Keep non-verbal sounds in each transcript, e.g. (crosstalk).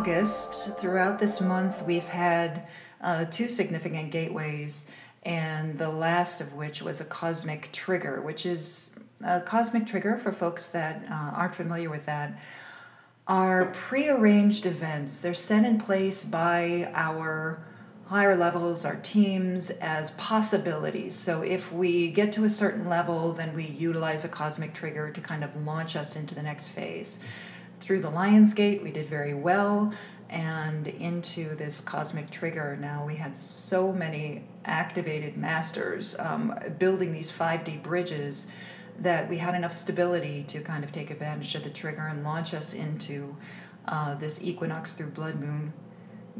August, throughout this month, we've had uh, two significant gateways, and the last of which was a cosmic trigger, which is a cosmic trigger for folks that uh, aren't familiar with that. Are prearranged events. They're set in place by our higher levels, our teams, as possibilities. So if we get to a certain level, then we utilize a cosmic trigger to kind of launch us into the next phase. Through the Lion's Gate, we did very well, and into this cosmic trigger. Now we had so many activated masters um, building these 5D bridges that we had enough stability to kind of take advantage of the trigger and launch us into uh, this equinox through blood moon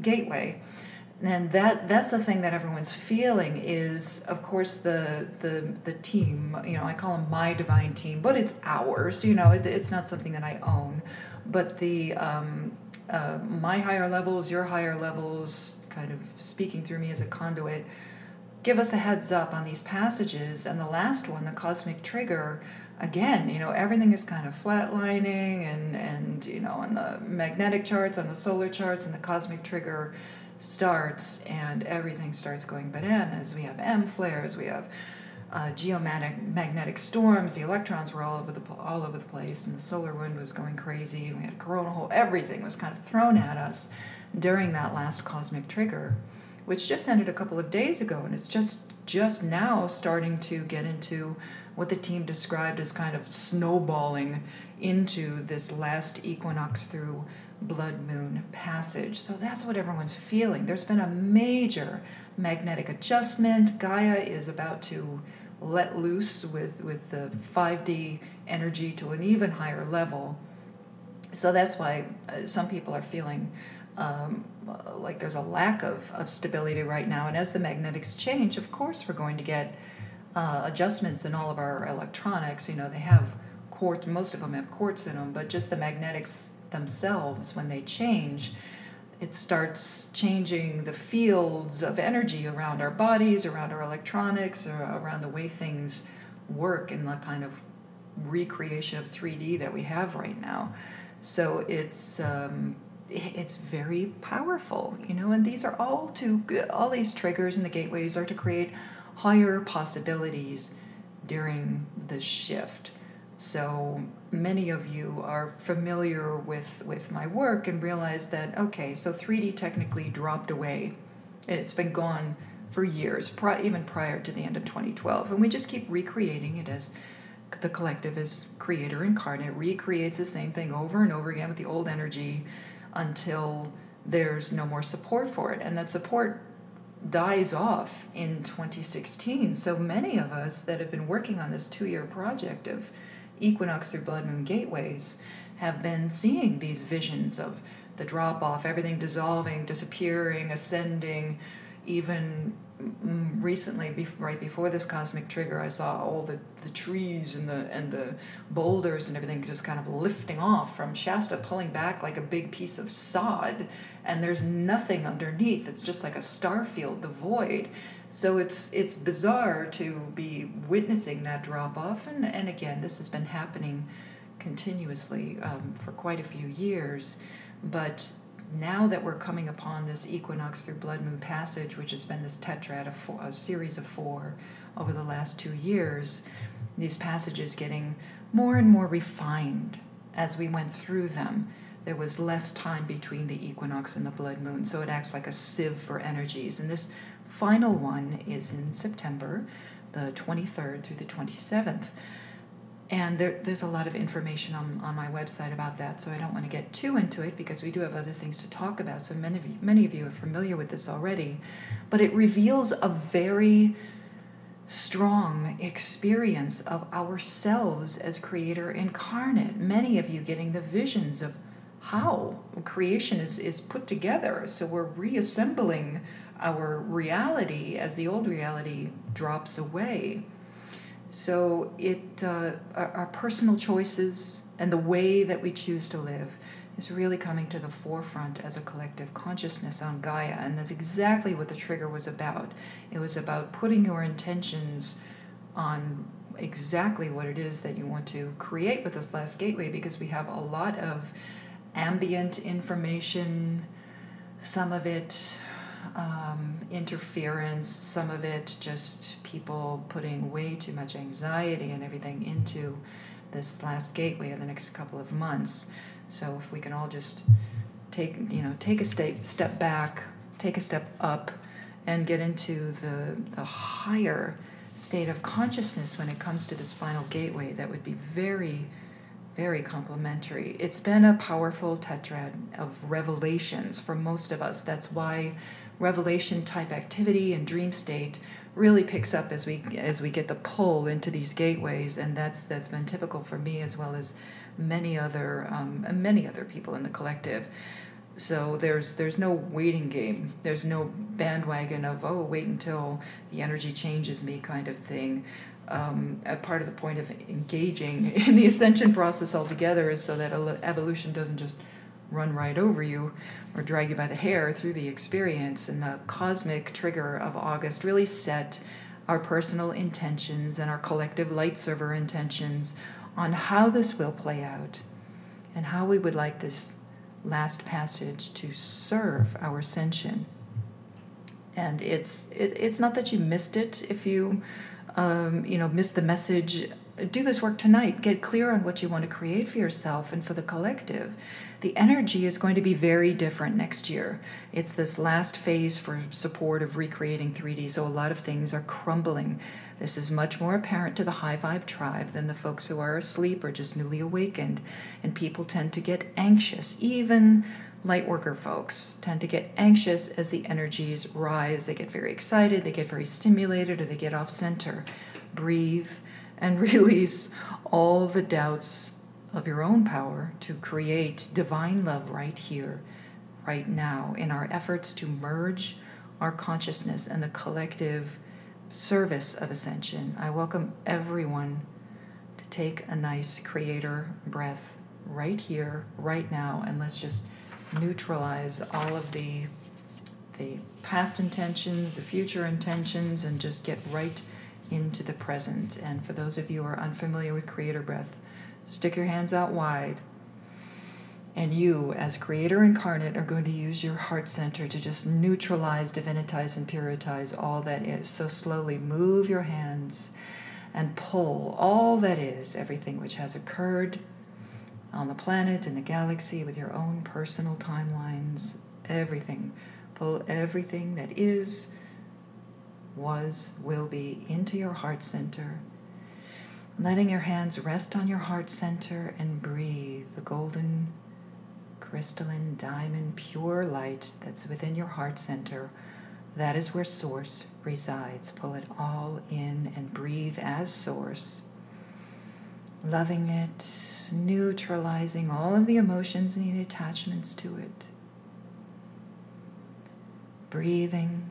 gateway and that that's the thing that everyone's feeling is of course the the the team you know i call them my divine team but it's ours you know it, it's not something that i own. But the um, uh, my higher levels your higher levels kind of speaking through me as a conduit give us a heads up on these passages. And the last one the cosmic trigger again you know everything is kind of flatlining and and you know on the magnetic charts on the solar charts and the cosmic trigger starts and everything starts going bananas. We have M flares, we have uh, geomagnetic storms. The electrons were all over the all over the place, and the solar wind was going crazy. And we had a corona hole. Everything was kind of thrown at us during that last cosmic trigger, which just ended a couple of days ago, and it's just just now starting to get into what the team described as kind of snowballing into this last equinox through blood moon passage. So that's what everyone's feeling. There's been a major magnetic adjustment. Gaia is about to let loose with, with the 5D energy to an even higher level. So that's why uh, some people are feeling um, like there's a lack of, of stability right now. And as the magnetics change, of course, we're going to get uh, adjustments in all of our electronics. You know, they have quartz, most of them have quartz in them, but just the magnetics themselves, when they change, it starts changing the fields of energy around our bodies, around our electronics, around the way things work in the kind of recreation of 3D that we have right now. So it's um, it's very powerful, you know. And these are all to all these triggers and the gateways are to create higher possibilities during the shift. So many of you are familiar with, with my work and realize that, okay, so 3D technically dropped away. It's been gone for years, even prior to the end of 2012. And we just keep recreating it as the collective is creator incarnate, recreates the same thing over and over again with the old energy until there's no more support for it. And that support dies off in 2016. So many of us that have been working on this two year project of equinox through blood moon gateways have been seeing these visions of the drop off, everything dissolving, disappearing, ascending. Even recently, right before this cosmic trigger, I saw all the, the trees and the and the boulders and everything just kind of lifting off from Shasta, pulling back like a big piece of sod, and there's nothing underneath. It's just like a star field, the void. So it's it's bizarre to be witnessing that drop off, and and again, this has been happening continuously um, for quite a few years, but now that we're coming upon this equinox through blood moon passage, which has been this tetrad, a, four, a series of four over the last two years, these passages getting more and more refined as we went through them. There was less time between the equinox and the blood moon, so it acts like a sieve for energies. And this final one is in September, the 23rd through the 27th. And there, there's a lot of information on, on my website about that, so I don't want to get too into it because we do have other things to talk about. So many of you, many of you are familiar with this already. But it reveals a very strong experience of ourselves as creator incarnate. Many of you getting the visions of how creation is, is put together. So we're reassembling our reality as the old reality drops away. So it uh, our, our personal choices and the way that we choose to live is really coming to the forefront as a collective consciousness on Gaia, and that's exactly what the trigger was about. It was about putting your intentions on exactly what it is that you want to create with this last gateway because we have a lot of ambient information, some of it um, interference, some of it just people putting way too much anxiety and everything into this last gateway of the next couple of months. So if we can all just take you know take a step step back, take a step up, and get into the the higher state of consciousness when it comes to this final gateway, that would be very very complementary. It's been a powerful tetrad of revelations for most of us. That's why revelation type activity and dream state really picks up as we as we get the pull into these gateways, and that's that's been typical for me as well as many other um, many other people in the collective. So there's there's no waiting game. There's no bandwagon of oh wait until the energy changes me kind of thing. Um, a part of the point of engaging (laughs) in the ascension process altogether is so that evolution doesn't just run right over you or drag you by the hair through the experience. And the cosmic trigger of August really set our personal intentions and our collective light server intentions on how this will play out and how we would like this last passage to serve our ascension. And it's it, it's not that you missed it if you um, you know missed the message do this work tonight. Get clear on what you want to create for yourself and for the collective. The energy is going to be very different next year. It's this last phase for support of recreating 3D, so a lot of things are crumbling. This is much more apparent to the high vibe tribe than the folks who are asleep or just newly awakened. And people tend to get anxious. Even light worker folks tend to get anxious as the energies rise. They get very excited, they get very stimulated, or they get off center. Breathe and (laughs) release all the doubts of your own power to create divine love right here, right now, in our efforts to merge our consciousness and the collective service of ascension. I welcome everyone to take a nice creator breath right here, right now, and let's just neutralize all of the the past intentions, the future intentions, and just get right into the present. And for those of you who are unfamiliar with creator breath, stick your hands out wide. And you, as creator incarnate, are going to use your heart center to just neutralize, divinitize, and puritize all that is. So slowly move your hands and pull all that is, everything which has occurred on the planet, in the galaxy, with your own personal timelines, everything. Pull everything that is was, will be into your heart center. Letting your hands rest on your heart center and breathe the golden, crystalline, diamond, pure light that's within your heart center. That is where Source resides. Pull it all in and breathe as Source. Loving it, neutralizing all of the emotions and the attachments to it. Breathing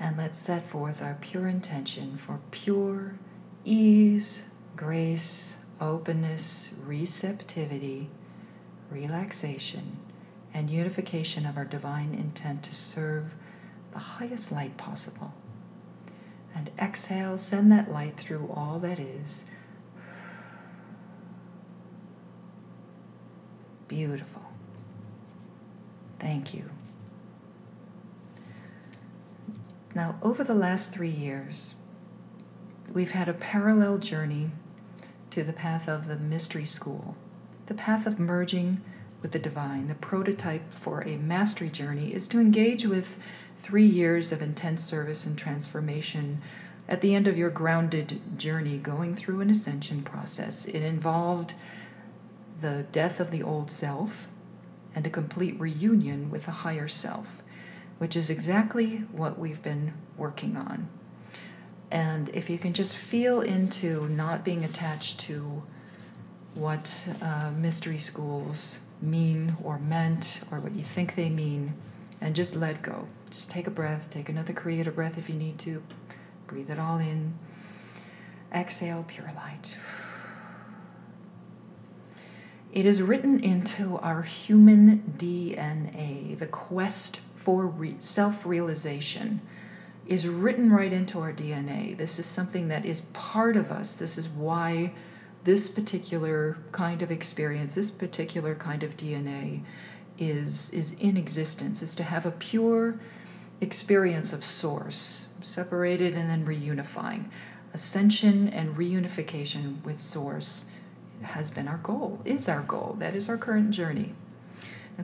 and let's set forth our pure intention for pure ease, grace, openness, receptivity, relaxation, and unification of our divine intent to serve the highest light possible. And exhale, send that light through all that is. Beautiful. Thank you. Now, over the last three years, we've had a parallel journey to the path of the mystery school, the path of merging with the divine. The prototype for a mastery journey is to engage with three years of intense service and transformation at the end of your grounded journey going through an ascension process. It involved the death of the old self and a complete reunion with the higher self which is exactly what we've been working on. And if you can just feel into not being attached to what uh, mystery schools mean or meant or what you think they mean, and just let go. Just take a breath, take another creative breath if you need to. Breathe it all in. Exhale, pure light. It is written into our human DNA, the quest for re- self realization is written right into our DNA. This is something that is part of us. This is why this particular kind of experience, this particular kind of DNA is, is in existence, is to have a pure experience of source, separated and then reunifying. Ascension and reunification with source has been our goal, is our goal. That is our current journey.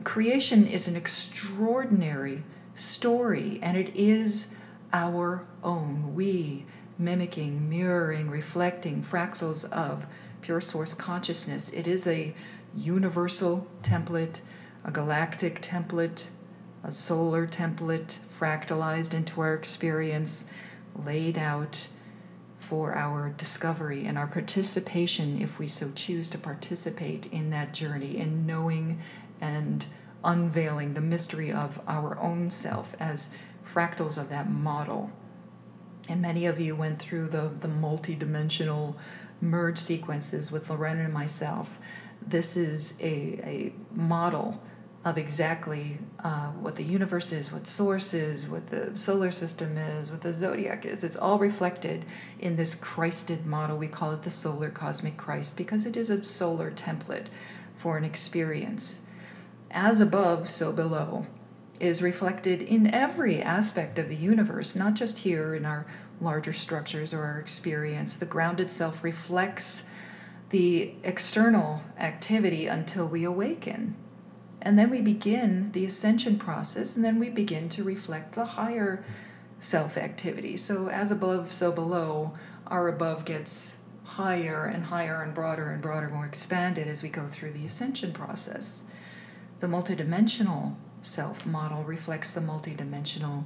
Creation is an extraordinary story, and it is our own. We, mimicking, mirroring, reflecting fractals of pure source consciousness. It is a universal template, a galactic template, a solar template fractalized into our experience, laid out for our discovery and our participation, if we so choose to participate in that journey, in knowing and unveiling the mystery of our own self as fractals of that model. And many of you went through the, the multi-dimensional merge sequences with Lauren and myself. This is a, a model of exactly uh, what the universe is, what source is, what the solar system is, what the zodiac is. It's all reflected in this Christed model. We call it the solar cosmic Christ because it is a solar template for an experience. As above, so below is reflected in every aspect of the universe, not just here in our larger structures or our experience. The grounded self reflects the external activity until we awaken. And then we begin the ascension process, and then we begin to reflect the higher self activity. So, as above, so below, our above gets higher and higher and broader and broader, more expanded as we go through the ascension process. The multidimensional self model reflects the multidimensional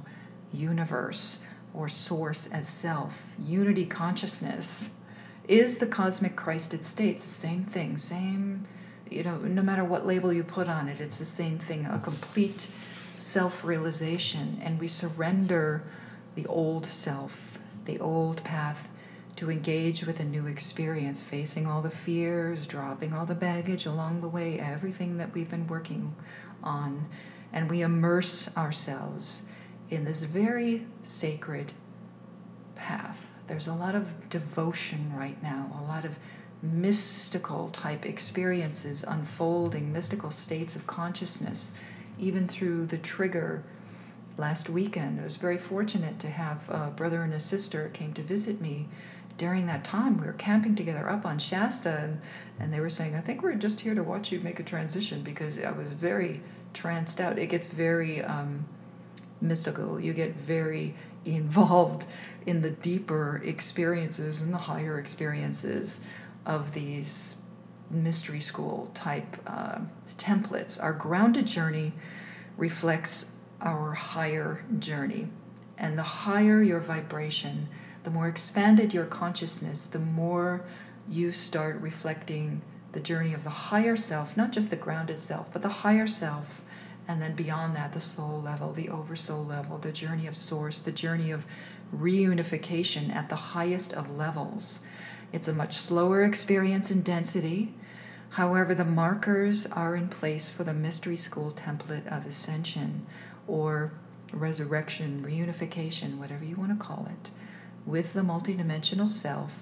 universe or source as self. Unity consciousness is the cosmic Christed state. It's the same thing, same you know, no matter what label you put on it, it's the same thing a complete self realization. And we surrender the old self, the old path, to engage with a new experience, facing all the fears, dropping all the baggage along the way, everything that we've been working on. And we immerse ourselves in this very sacred path. There's a lot of devotion right now, a lot of mystical type experiences unfolding, mystical states of consciousness, even through the trigger last weekend. I was very fortunate to have a brother and a sister came to visit me during that time. We were camping together up on Shasta, and, and they were saying, I think we're just here to watch you make a transition because I was very tranced out. It gets very um, mystical. You get very (laughs) involved in the deeper experiences and the higher experiences of these mystery school type uh, templates. Our grounded journey reflects our higher journey. And the higher your vibration, the more expanded your consciousness, the more you start reflecting the journey of the higher self, not just the grounded self, but the higher self. And then beyond that, the soul level, the oversoul level, the journey of source, the journey of reunification at the highest of levels. It's a much slower experience in density. However, the markers are in place for the mystery school template of ascension or resurrection, reunification, whatever you want to call it, with the multidimensional self.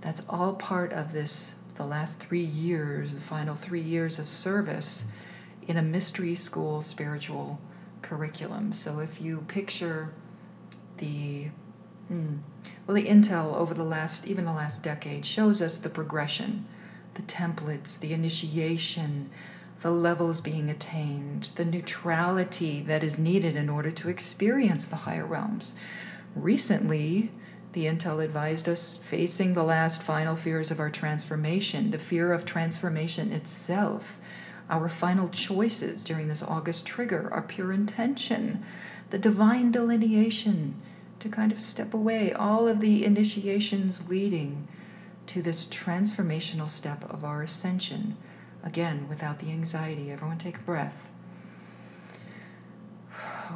That's all part of this, the last three years, the final three years of service in a mystery school spiritual curriculum. So if you picture the hmm, well, the intel over the last, even the last decade, shows us the progression, the templates, the initiation, the levels being attained, the neutrality that is needed in order to experience the higher realms. Recently, the intel advised us facing the last final fears of our transformation, the fear of transformation itself. Our final choices during this August trigger are pure intention, the divine delineation to kind of step away, all of the initiations leading to this transformational step of our ascension. Again, without the anxiety. Everyone take a breath.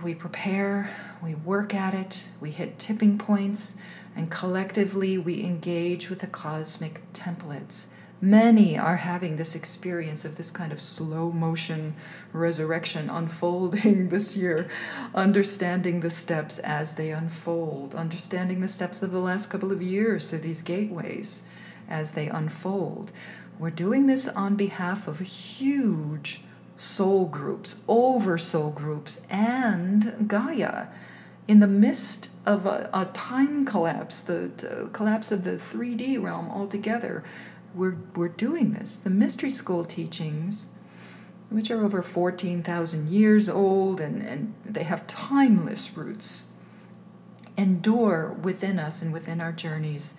We prepare, we work at it, we hit tipping points, and collectively we engage with the cosmic templates Many are having this experience of this kind of slow motion resurrection unfolding (laughs) this year, understanding the steps as they unfold, understanding the steps of the last couple of years through these gateways, as they unfold. We're doing this on behalf of huge soul groups, over soul groups, and Gaia. In the midst of a, a time collapse, the, the collapse of the 3D realm altogether, we're, we're doing this. The mystery school teachings, which are over 14,000 years old and, and they have timeless roots, endure within us and within our journeys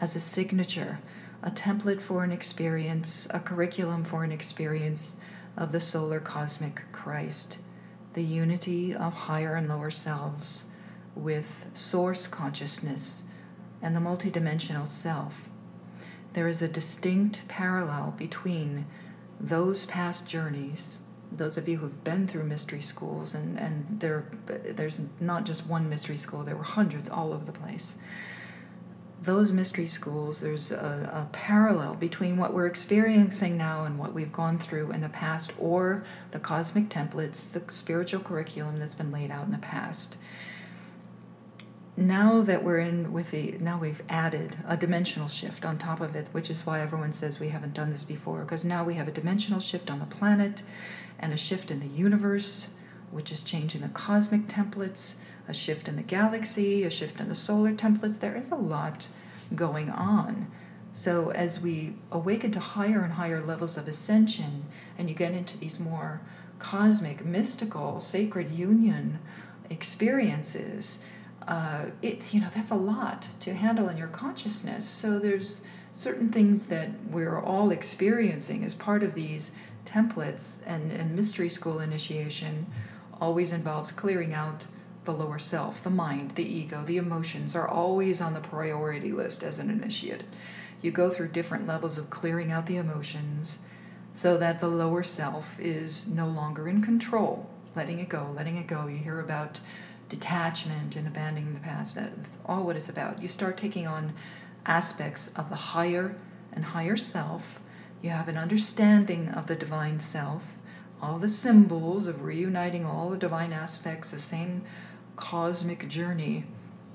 as a signature, a template for an experience, a curriculum for an experience of the solar cosmic Christ, the unity of higher and lower selves with source consciousness and the multidimensional self. There is a distinct parallel between those past journeys. Those of you who've been through mystery schools, and, and there, there's not just one mystery school, there were hundreds all over the place those mystery schools, there's a, a, parallel between what we're experiencing now and what we've gone through in the past, or the cosmic templates, the spiritual curriculum that's been laid out in the past. Now that we're in with the, now we've added a dimensional shift on top of it, which is why everyone says we haven't done this before, because now we have a dimensional shift on the planet and a shift in the universe, which is changing the cosmic templates a shift in the galaxy, a shift in the solar templates. There is a lot going on. So, as we awaken to higher and higher levels of ascension, and you get into these more cosmic, mystical, sacred union experiences, uh, it you know that's a lot to handle in your consciousness. So there's certain things that we're all experiencing as part of these templates, and, and mystery school initiation always involves clearing out the lower self, the mind, the ego, the emotions are always on the priority list as an initiate. You go through different levels of clearing out the emotions so that the lower self is no longer in control, letting it go, letting it go. You hear about detachment and abandoning the past. That's all what it's about. You start taking on aspects of the higher and higher self. You have an understanding of the divine self, all the symbols of reuniting all the divine aspects, the same cosmic journey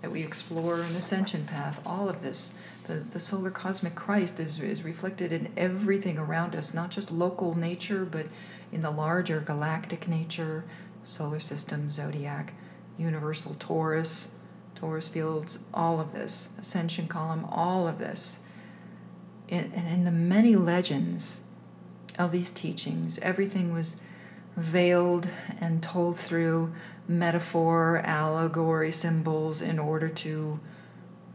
that we explore an ascension path, all of this. The, the solar cosmic Christ is, is reflected in everything around us, not just local nature, but in the larger galactic nature, solar system, zodiac, universal torus, torus fields, all of this, ascension column, all of this. And in the many legends of these teachings, everything was veiled and told through metaphor, allegory, symbols in order to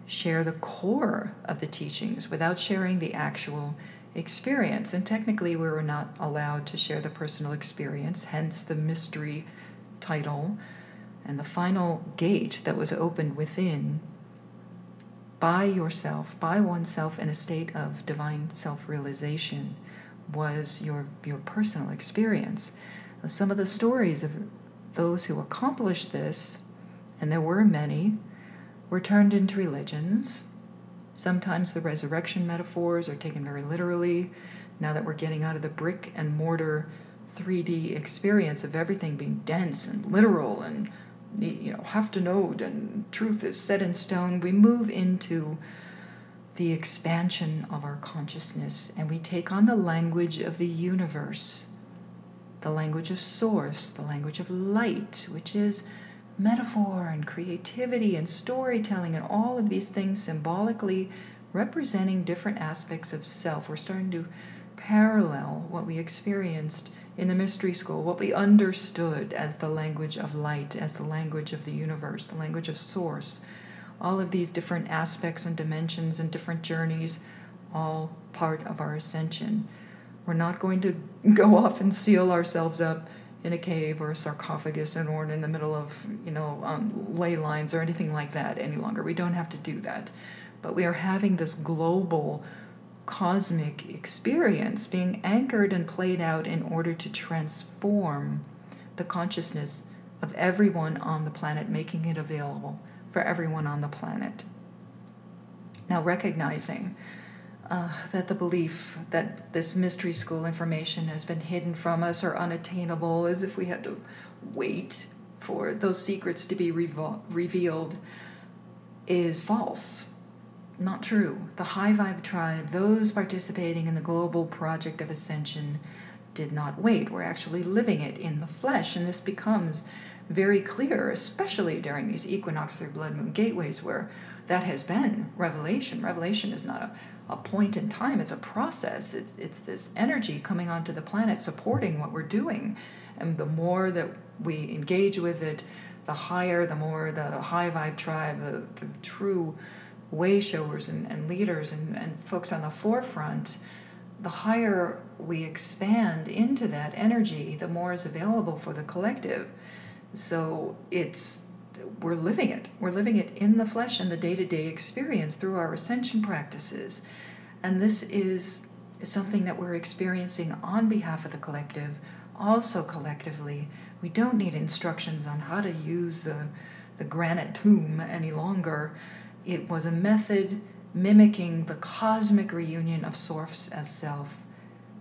share the core of the teachings without sharing the actual experience. And technically, we were not allowed to share the personal experience, hence the mystery title. And the final gate that was opened within by yourself, by oneself in a state of divine self realization, was your, your personal experience. Some of the stories of those who accomplished this, and there were many, were turned into religions. Sometimes the resurrection metaphors are taken very literally. Now that we're getting out of the brick and mortar 3D experience of everything being dense and literal and you know have to know and truth is set in stone, we move into the expansion of our consciousness and we take on the language of the universe the language of source, the language of light, which is metaphor and creativity and storytelling and all of these things symbolically representing different aspects of self. We're starting to parallel what we experienced in the mystery school, what we understood as the language of light, as the language of the universe, the language of source. All of these different aspects and dimensions and different journeys, all part of our ascension. We're not going to (laughs) go off and seal ourselves up in a cave or a sarcophagus and or in the middle of you know um, ley lines or anything like that any longer. We don't have to do that, but we are having this global cosmic experience being anchored and played out in order to transform the consciousness of everyone on the planet, making it available for everyone on the planet. Now, recognizing uh, that the belief that this mystery school information has been hidden from us or unattainable, as if we had to wait for those secrets to be revealed, is false. not true. The high vibe tribe, those participating in the global project of ascension, did not wait. We're actually living it in the flesh, and this becomes very clear, especially during these equinox or blood moon gateways where that has been revelation. Revelation is not a, a point in time, it's a process. It's, it's this energy coming onto the planet supporting what we're doing. And the more that we engage with it, the higher, the more the high vibe tribe, the, the true way showers and, and leaders and, and folks on the forefront, the higher we expand into that energy, the more is available for the collective. So it's we're living it. We're living it in the flesh and the day to day experience through our ascension practices. And this is something that we're experiencing on behalf of the collective, also collectively. We don't need instructions on how to use the, the granite tomb any longer. It was a method mimicking the cosmic reunion of Source as self,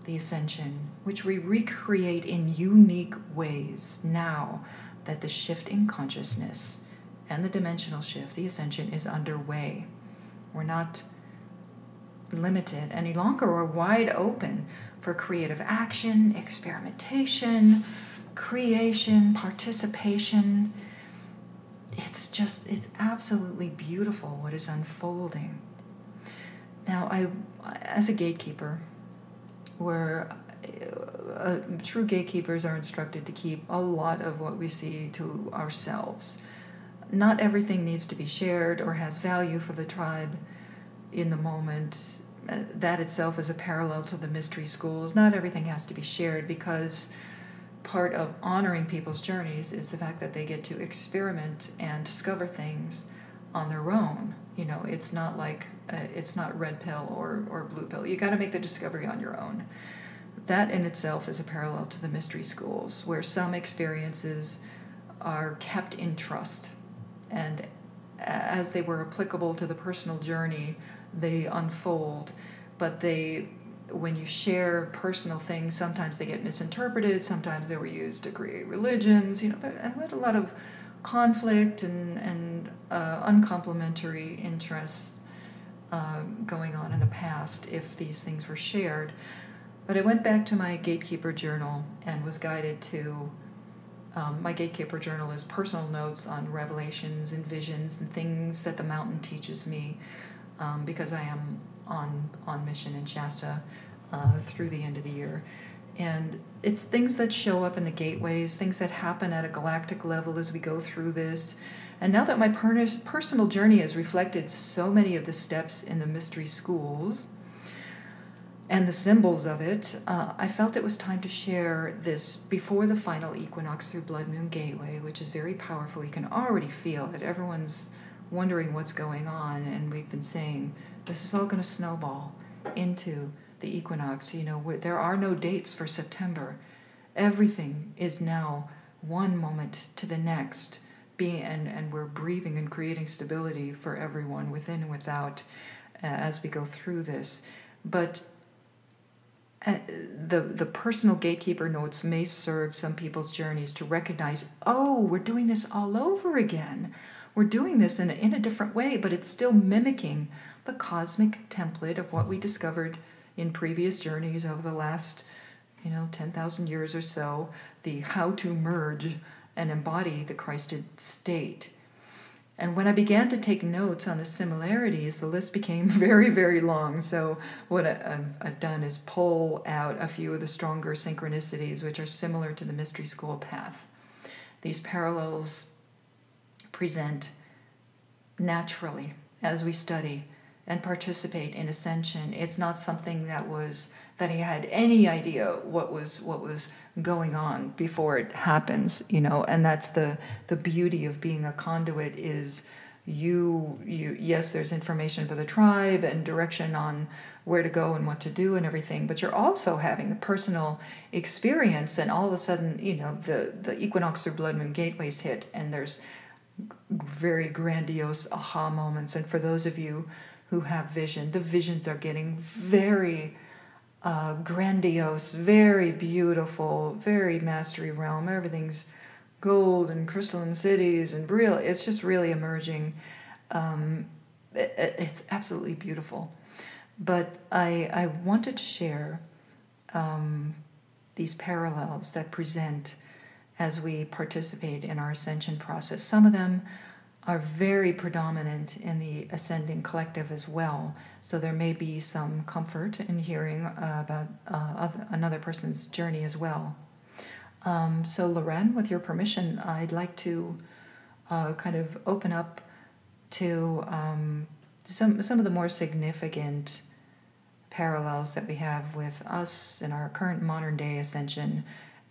the ascension, which we recreate in unique ways now that the shift in consciousness and the dimensional shift, the ascension, is underway. We're not limited any longer. We're wide open for creative action, experimentation, creation, participation. It's just, it's absolutely beautiful what is unfolding. Now, I, as a gatekeeper, where uh, true gatekeepers are instructed to keep a lot of what we see to ourselves. Not everything needs to be shared or has value for the tribe in the moment. Uh, that itself is a parallel to the mystery schools. Not everything has to be shared because part of honoring people's journeys is the fact that they get to experiment and discover things on their own. You know, it's not like uh, it's not red pill or, or blue pill. You got to make the discovery on your own that in itself is a parallel to the mystery schools, where some experiences are kept in trust. And as they were applicable to the personal journey, they unfold. But they, when you share personal things, sometimes they get misinterpreted, sometimes they were used to create religions. You know, there had a lot of conflict and, and uh, uncomplimentary interests uh, going on in the past if these things were shared. But I went back to my gatekeeper journal and was guided to. Um, my gatekeeper journal is personal notes on revelations and visions and things that the mountain teaches me um, because I am on, on mission in Shasta uh, through the end of the year. And it's things that show up in the gateways, things that happen at a galactic level as we go through this. And now that my per- personal journey has reflected so many of the steps in the mystery schools, and the symbols of it, uh, I felt it was time to share this before the final equinox through Blood Moon Gateway, which is very powerful. You can already feel that everyone's wondering what's going on, and we've been saying this is all going to snowball into the equinox. You know, there are no dates for September. Everything is now one moment to the next, being and and we're breathing and creating stability for everyone within and without uh, as we go through this. But uh, the the personal gatekeeper notes may serve some people's journeys to recognize, oh, we're doing this all over again. We're doing this in a, in a different way, but it's still mimicking the cosmic template of what we discovered in previous journeys over the last, you know, 10,000 years or so, the how to merge and embody the Christed state. And when I began to take notes on the similarities, the list became (laughs) very, very long. So, what I've done is pull out a few of the stronger synchronicities, which are similar to the mystery school path. These parallels present naturally as we study and participate in ascension. It's not something that was that he had any idea what was what was going on before it happens you know? And that's the the beauty of being a conduit is you you yes there's information for the tribe and direction on where to go and what to do and everything but you're also having the personal experience and all of a sudden you know the the equinox or blood moon gateways hit and there's very grandiose aha moments. And for those of you who have vision the visions are getting very uh, grandiose, very beautiful, very mastery realm. Everything's gold and crystalline cities and real. It's just really emerging. Um, it's absolutely beautiful. But I, I wanted to share um, these parallels that present as we participate in our ascension process. Some of them are very predominant in the ascending collective as well. So there may be some comfort in hearing uh, about uh, another person's journey as well. Um, so, Lauren, with your permission, I'd like to uh, kind of open up to um, some some of the more significant parallels that we have with us in our current modern day ascension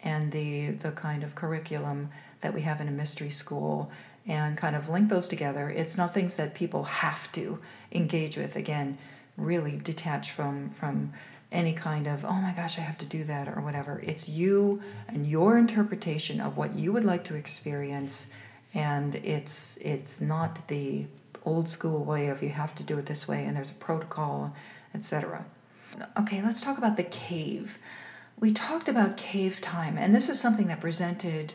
and the the kind of curriculum that we have in a mystery school and kind of link those together. It's not things that people have to engage with. Again, really detach from from any kind of oh my gosh, I have to do that or whatever. It's you and your interpretation of what you would like to experience, and it's it's not the old school way of you have to do it this way and there's a protocol, etc. Okay, let's talk about the cave. We talked about cave time, and this is something that presented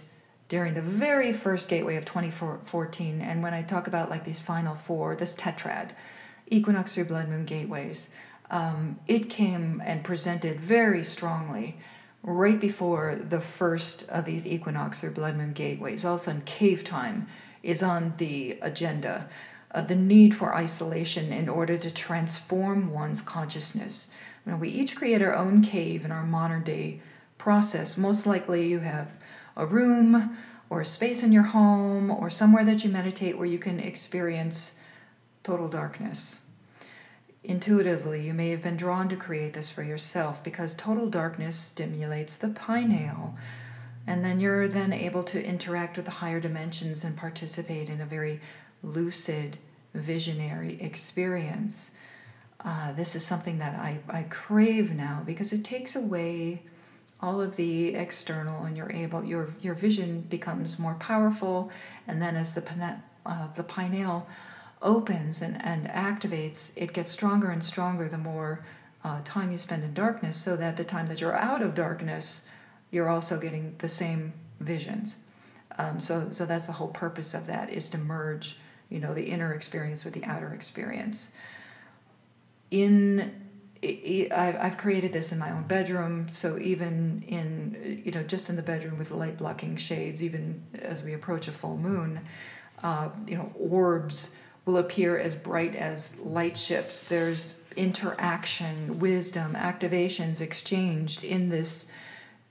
during the very first gateway of 2014. And when I talk about like these final four, this tetrad, equinox through blood moon gateways, um, it came and presented very strongly right before the first of these equinox or blood moon gateways. All of a sudden, cave time is on the agenda. Uh, the need for isolation in order to transform one's consciousness. Now, we each create our own cave in our modern day process. Most likely, you have a room or a space in your home or somewhere that you meditate where you can experience total darkness. Intuitively, you may have been drawn to create this for yourself because total darkness stimulates the pineal. And then you're then able to interact with the higher dimensions and participate in a very lucid, visionary experience. Uh, this is something that I, I crave now because it takes away all of the external and you're able your your vision becomes more powerful. And then as the uh, the pineal opens and, and activates it gets stronger and stronger the more uh, time you spend in darkness so that the time that you're out of darkness you're also getting the same visions. Um, so so that's the whole purpose of that is to merge you know the inner experience with the outer experience. In I've created this in my own bedroom. So even in you know just in the bedroom with light blocking shades, even as we approach a full moon, uh, you know orbs will appear as bright as light ships. There's interaction, wisdom, activations exchanged in this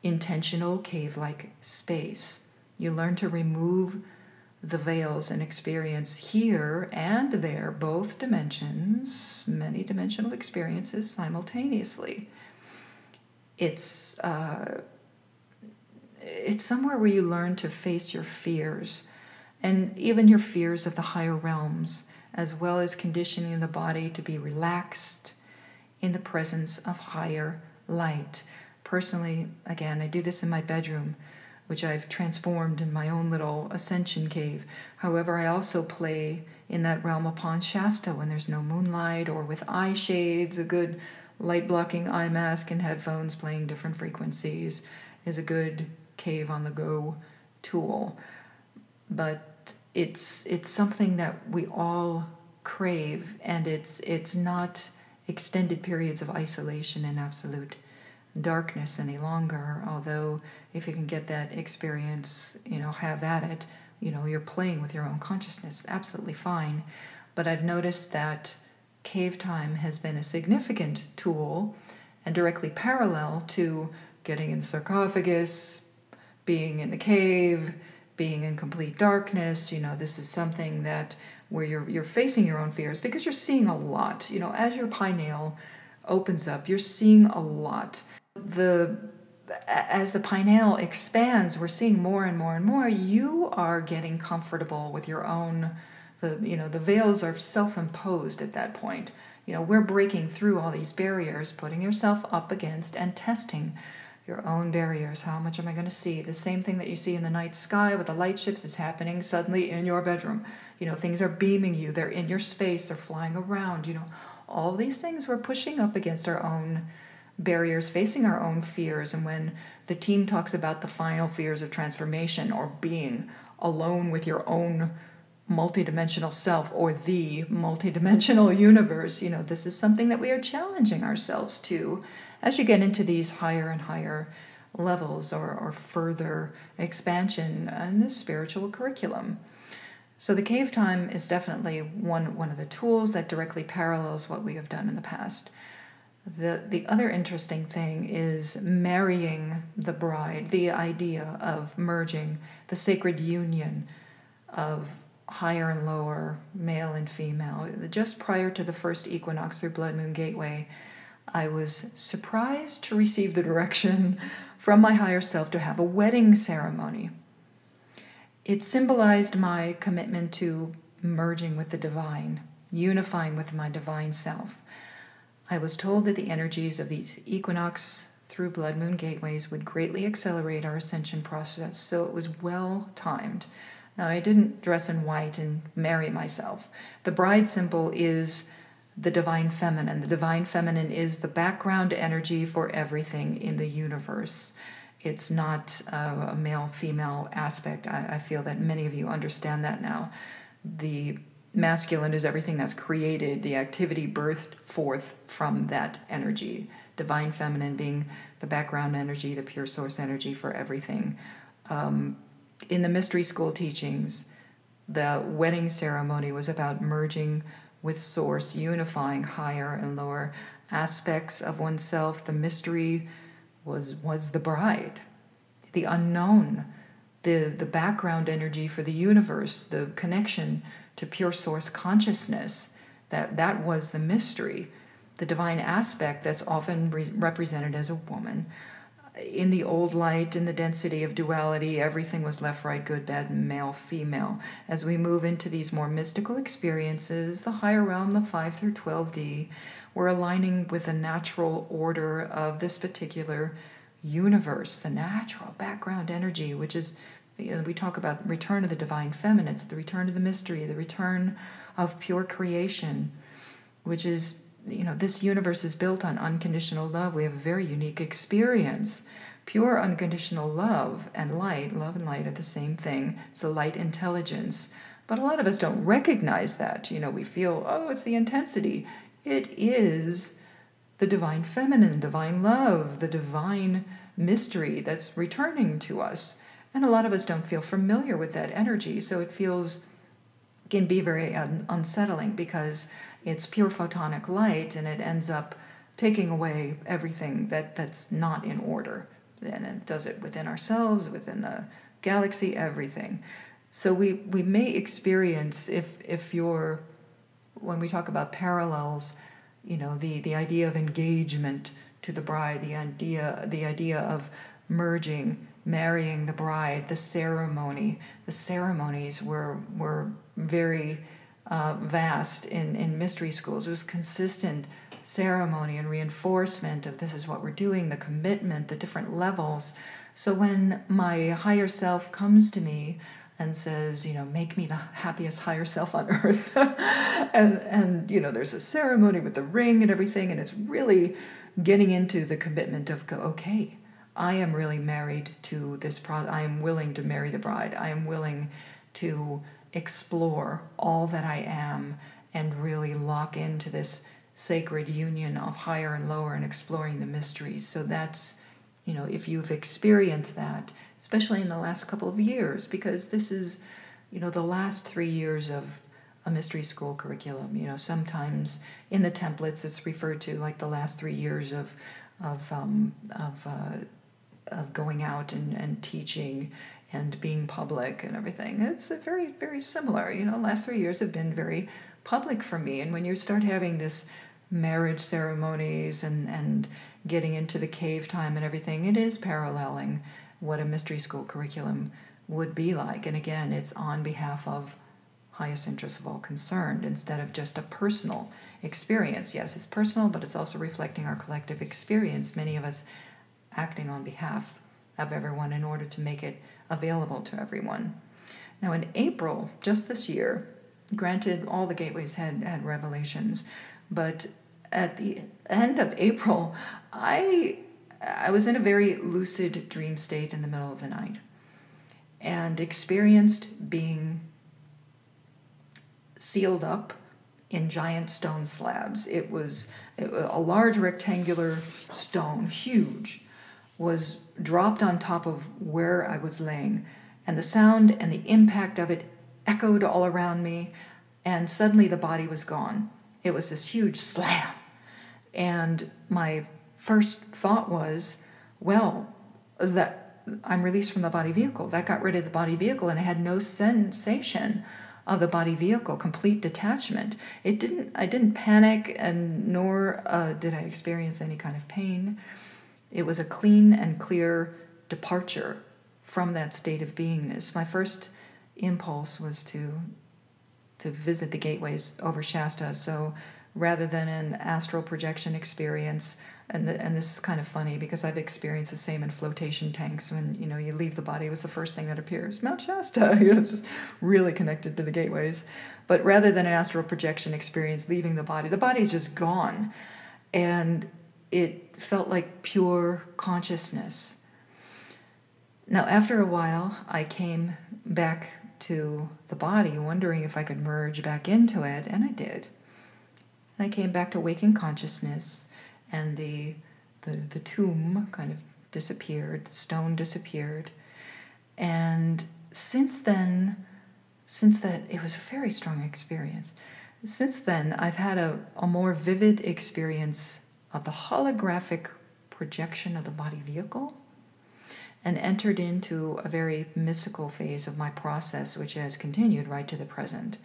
intentional cave-like space. You learn to remove the veils and experience here and there, both dimensions, many dimensional experiences simultaneously. It's uh, it's somewhere where you learn to face your fears and even your fears of the higher realms, as well as conditioning the body to be relaxed in the presence of higher light. Personally, again, I do this in my bedroom which I've transformed in my own little ascension cave. However, I also play in that realm upon Shasta when there's no moonlight or with eye shades, a good light blocking eye mask and headphones playing different frequencies is a good cave on the go tool. But it's it's something that we all crave and it's it's not extended periods of isolation and absolute darkness any longer. Although, if you can get that experience, you know, have at it, you know, you're playing with your own consciousness, absolutely fine. But I've noticed that cave time has been a significant tool and directly parallel to getting in the sarcophagus, being in the cave, being in complete darkness. You know, this is something that where you're you're facing your own fears because you're seeing a lot. You know, as your pineal opens up, you're seeing a lot the as the pineal expands, we're seeing more and more and more. You are getting comfortable with your own. The you know the veils are self-imposed at that point. You know we're breaking through all these barriers, putting yourself up against and testing your own barriers. How much am I going to see? The same thing that you see in the night sky with the light ships is happening suddenly in your bedroom. You know, things are beaming you, they're in your space, they're flying around. You know, all these things we're pushing up against our own barriers, facing our own fears. And when the team talks about the final fears of transformation or being alone with your own multidimensional self or the multidimensional (laughs) universe. You know, this is something that we are challenging ourselves to as you get into these higher and higher levels or, or further expansion in the spiritual curriculum. So the cave time is definitely one, one of the tools that directly parallels what we have done in the past. The, the other interesting thing is marrying the bride, the idea of merging the sacred union of higher and lower, male and female. Just prior to the first equinox through Blood Moon Gateway, I was surprised to receive the direction from my higher self to have a wedding ceremony. It symbolized my commitment to merging with the divine, unifying with my divine self. I was told that the energies of these equinox through blood moon gateways would greatly accelerate our ascension process, so it was well timed. Now, I didn't dress in white and marry myself. The bride symbol is the divine feminine. The divine feminine is the background energy for everything in the universe it's not a male female aspect. I, I feel that many of you understand that now. The masculine is everything that's created, the activity birthed forth from that energy. Divine feminine being the background energy, the pure source energy for everything. Um, in the mystery school teachings, the wedding ceremony was about merging with source, unifying higher and lower aspects of oneself, the mystery was was the bride, the unknown, the the background energy for the universe, the connection to pure source consciousness. That that was the mystery, the divine aspect that's often re- represented as a woman. In the old light, in the density of duality, everything was left, right, good, bad, male, female. As we move into these more mystical experiences, the higher realm, the 5 through 12D, we're aligning with the natural order of this particular universe, the natural background energy, which is, you know, we talk about the return of the divine feminine, it's the return of the mystery, the return of pure creation, which is, you know, this universe is built on unconditional love. We have a very unique experience. Pure unconditional love and light, love and light are the same thing. It's a light intelligence. But a lot of us don't recognize that. You know, we feel, oh, it's the intensity. It is the divine feminine, divine love, the divine mystery that's returning to us. And a lot of us don't feel familiar with that energy, so it feels can be very un- unsettling because it's pure photonic light and it ends up taking away everything that, that's not in order. And it does it within ourselves, within the galaxy, everything. So we, we may experience if if you're when we talk about parallels, you know, the, the idea of engagement to the bride, the idea, the idea of merging, marrying the bride, the ceremony. The ceremonies were, were very uh, vast in, in mystery schools. It was consistent ceremony and reinforcement of this is what we're doing, the commitment, the different levels. So when my higher self comes to me, and says, you know, make me the happiest higher self on earth. (laughs) and and you know, there's a ceremony with the ring and everything, and it's really getting into the commitment of go, okay, I am really married to this pro I am willing to marry the bride. I am willing to explore all that I am and really lock into this sacred union of higher and lower and exploring the mysteries. So that's you know, if you've experienced that, especially in the last couple of years, because this is, you know, the last three years of a mystery school curriculum. You know, sometimes in the templates it's referred to like the last three years of of um, of uh, of going out and, and teaching and being public and everything. It's very very similar. You know, last three years have been very public for me, and when you start having this marriage ceremonies and and getting into the cave time and everything, it is paralleling what a mystery school curriculum would be like. And again, it's on behalf of highest interests of all concerned instead of just a personal experience. Yes, it's personal, but it's also reflecting our collective experience, many of us acting on behalf of everyone in order to make it available to everyone. Now, in April, just this year, granted, all the gateways had, had revelations, but at the end of April, I I was in a very lucid dream state in the middle of the night and experienced being sealed up in giant stone slabs. It was a large rectangular stone, huge, was dropped on top of where I was laying, and the sound and the impact of it echoed all around me, and suddenly the body was gone. It was this huge (laughs) slam. And my first thought was, well, that I'm released from the body vehicle. That got rid of the body vehicle, and I had no sensation of the body vehicle, complete detachment. It didn't. I didn't panic, and nor uh, did I experience any kind of pain. It was a clean and clear departure from that state of beingness. My first impulse was to to visit the gateways over Shasta. So rather than an astral projection experience, and the, and this is kind of funny because I've experienced the same in flotation tanks. When you know you leave the body, it was the first thing that appears. Mount Shasta, (laughs) you know, it's just really connected to the gateways. But rather than an astral projection experience leaving the body, the body's just gone, and it felt like pure consciousness. Now, after a while, I came back to the body, wondering if I could merge back into it, and I did. And I came back to waking consciousness and the, the, the tomb kind of disappeared, the stone disappeared. And since then, since that, it was a very strong experience. Since then, I've had a, a more vivid experience of the holographic projection of the body vehicle and entered into a very mystical phase of my process, which has continued right to the present.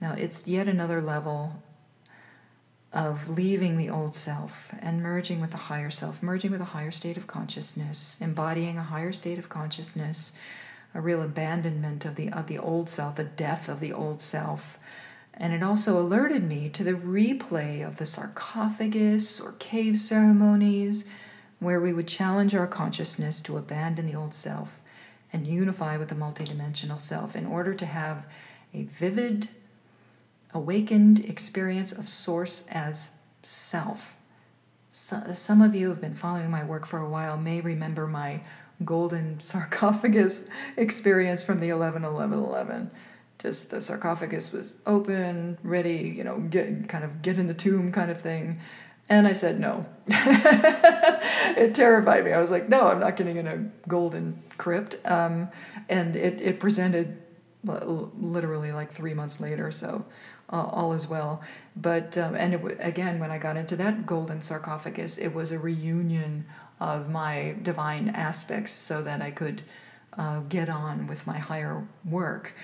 Now, it's yet another level of leaving the old self and merging with the higher self, merging with a higher state of consciousness, embodying a higher state of consciousness, a real abandonment of the of the old self, a death of the old self. And it also alerted me to the replay of the sarcophagus or cave ceremonies where we would challenge our consciousness to abandon the old self and unify with the multidimensional self in order to have a vivid awakened experience of Source as self. So, some of you have been following my work for a while may remember my golden (laughs) sarcophagus experience from the 11 11 11 just the sarcophagus was open ready you know get kind of get in the tomb kind of thing and i said no (laughs) it terrified me i was like no i'm not getting in a golden crypt um, and it, it presented literally like three months later so uh, all is well. But um, and it, again, when I got into that golden sarcophagus, it was a reunion of my divine aspects, so that I could uh, get on with my higher work.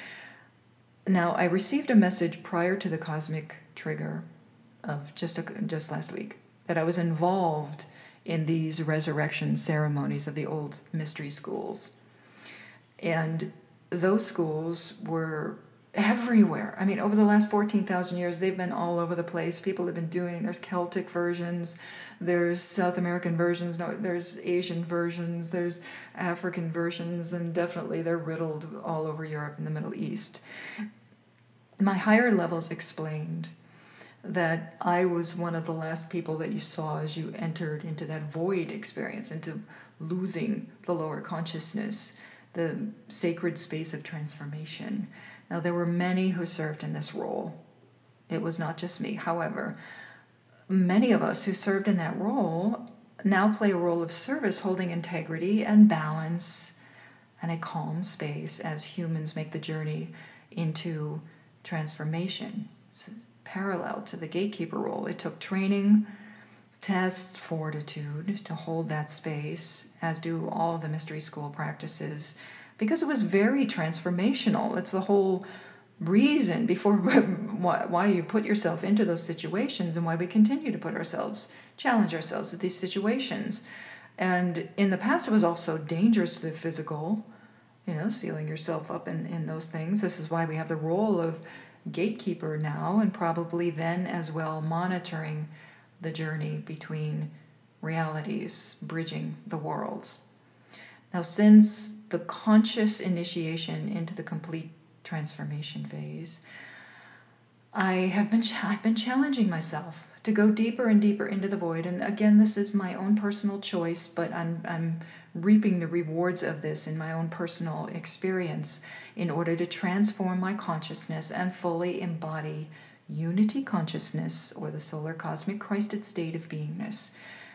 Now, I received a message prior to the cosmic trigger of just a, just last week that I was involved in these resurrection ceremonies of the old mystery schools. And those schools were everywhere. I mean, over the last 14,000 years, they've been all over the place. People have been doing, there's Celtic versions, there's South American versions, no, there's Asian versions, there's African versions, and definitely they're riddled all over Europe and the Middle East. My higher levels explained that I was one of the last people that you saw as you entered into that void experience, into losing the lower consciousness, the sacred space of transformation now, there were many who served in this role. It was not just me. However, many of us who served in that role now play a role of service, holding integrity and balance and a calm space as humans make the journey into transformation. Parallel to the gatekeeper role, it took training, tests, fortitude to hold that space, as do all the mystery school practices because it was very transformational. It's the whole reason before (laughs) why you put yourself into those situations and why we continue to put ourselves challenge ourselves with these situations and in the past it was also dangerous to the physical you know sealing yourself up in, in those things this is why we have the role of gatekeeper now and probably then as well monitoring the journey between realities bridging the worlds now since the conscious initiation into the complete transformation phase, I have been I've been challenging myself to go deeper and deeper into the void. And again, this is my own personal choice, but I'm I'm reaping the rewards of this in my own personal experience in order to transform my consciousness and fully embody unity consciousness or the solar cosmic Christed state of beingness.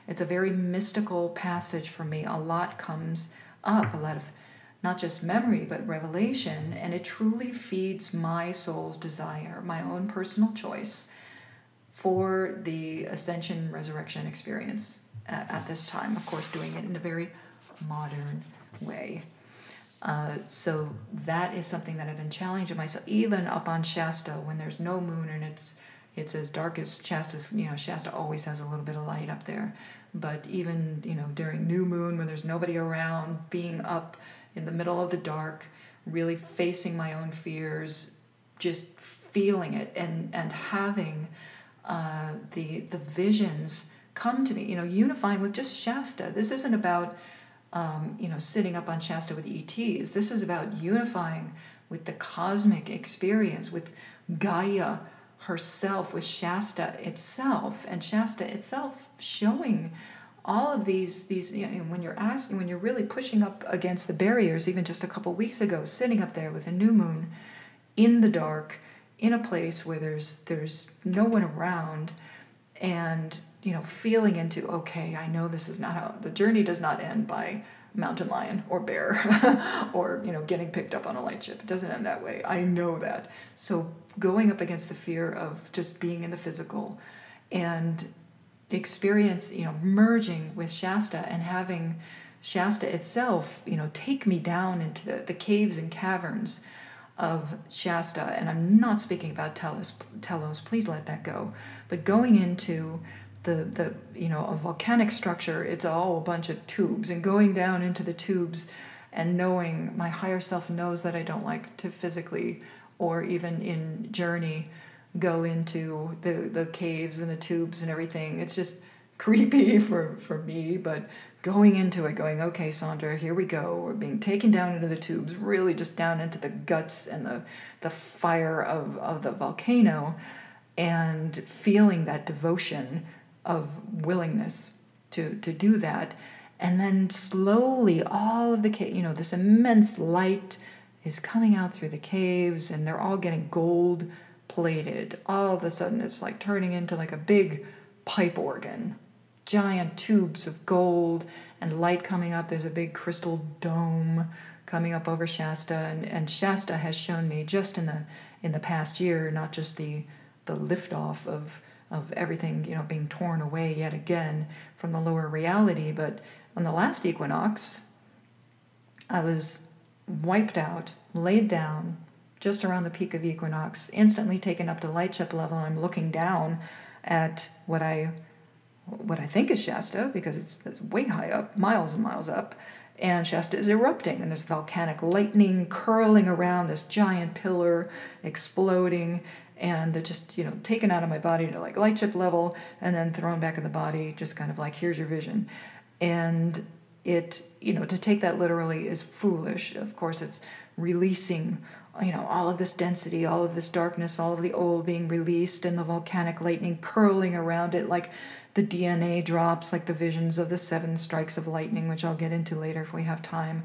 It's a very mystical passage for me. A lot comes up, a lot of not just memory, but revelation, and it truly feeds my soul's desire, my own personal choice for the ascension resurrection experience at, at this time. Of course, doing it in a very modern way. Uh, so that is something that I've been challenging myself, even up on Shasta when there's no moon and it's it's as dark as Shasta's. You know, Shasta always has a little bit of light up there, but even you know during new moon when there's nobody around, being up in the middle of the dark, really facing my own fears, just feeling it and and having uh, the the visions come to me. You know, unifying with just Shasta. This isn't about um, you know sitting up on Shasta with ETs. This is about unifying with the cosmic experience, with Gaia herself, with Shasta itself, and Shasta itself showing all of these these you know, when you're asking when you're really pushing up against the barriers even just a couple weeks ago sitting up there with a new moon in the dark in a place where there's there's no one around and you know feeling into okay i know this is not how the journey does not end by mountain lion or bear (laughs) or you know getting picked up on a light ship it doesn't end that way i know that so going up against the fear of just being in the physical and experience, you know, merging with Shasta and having Shasta itself, you know, take me down into the, the caves and caverns of Shasta. And I'm not speaking about Telos, Telos, please let that go. But going into the, the, you know, a volcanic structure, it's all a bunch of tubes, and going down into the tubes and knowing my higher self knows that I don't like to physically or even in journey go into the, the caves and the tubes and everything. It's just (laughs) creepy for, for me, but going into it, going, okay, Sandra, here we go. We're being taken down into the tubes, really just down into the guts and the, the fire of, of the volcano, and feeling that devotion of willingness to, to do that. And then slowly, all of the, cave, you know, this immense light is coming out through the caves, and they're all getting gold plated. All of a sudden, it's like turning into like a big pipe organ. Giant tubes of gold and light coming up. There's a big crystal dome coming up over Shasta, and, and Shasta has shown me just in the in the past year, not just the the liftoff of of everything you know being torn away yet again from the lower reality, but on the last equinox, I was wiped out, laid down, just around the peak of equinox, instantly taken up to lightship level. I'm looking down at what I what I think is Shasta because it's, it's way high up, miles and miles up, and Shasta is erupting, and there's volcanic lightning curling around this giant pillar, exploding, and just you know taken out of my body to like light lightship level, and then thrown back in the body, just kind of like here's your vision, and it you know to take that literally is foolish. Of course, it's releasing you know, all of this density, all of this darkness, all of the old being released, and the volcanic lightning curling around it like the DNA drops, like the visions of the seven strikes of lightning, which I'll get into later if we have time.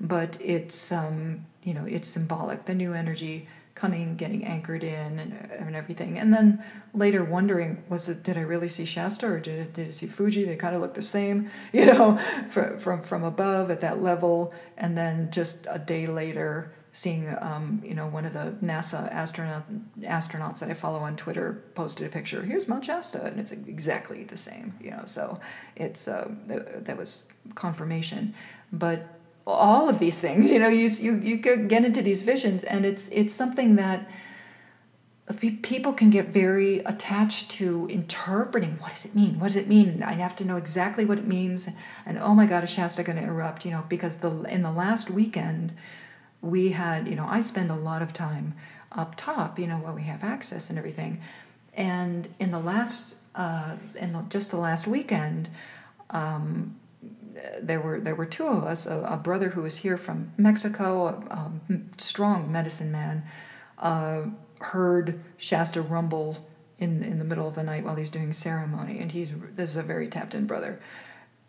But it's, um, you know, it's symbolic. The new energy coming, getting anchored in, and, and everything. And then later wondering, was it? Did I really see Shasta, or did did I see Fuji? They kind of look the same, (laughs) you know, from from from above at that level. And then just a day later seeing um, you know one of the NASA astronaut astronauts that I follow on Twitter posted a picture. Here's Mount Shasta, and it's exactly the same. You know, so it's uh, that was confirmation. But all of these things, you know, you you you get into these visions, and it's it's something that people can get very attached to interpreting what does it mean what does it mean i have to know exactly what it means and oh my god is shasta going to erupt you know because the in the last weekend we had, you know, I spend a lot of time up top, you know, where we have access and everything. And in the last, uh, in the, just the last weekend, um, there were there were two of us. A, a, brother who was here from Mexico, a, a strong medicine man, uh, heard Shasta rumble in in the middle of the night while he's doing ceremony, and he's this is a very tapped in brother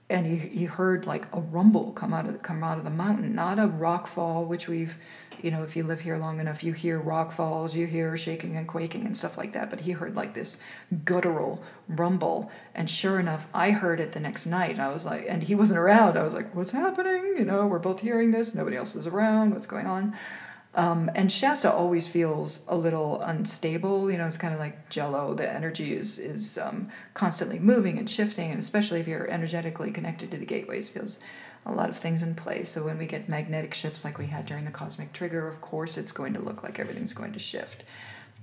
and he, he heard like a rumble come out of come out of the mountain, not a rock fall, which we've, you know, if you live here long enough, you hear rock falls, you hear shaking and quaking and stuff like that. But he heard like this guttural rumble, and sure enough, I heard it the next night. And I was like, and he wasn't around. I was like, what's happening? You know, we're both hearing this. Nobody else is around. What's going on? Um, and Shasta always feels a little unstable. You know, it's kind of like jello. The energy is is um, constantly moving and shifting, and especially if you're energetically connected to the gateways, feels a lot of things in place. So when we get magnetic shifts like we had during the cosmic trigger, of course, it's going to look like everything's going to shift.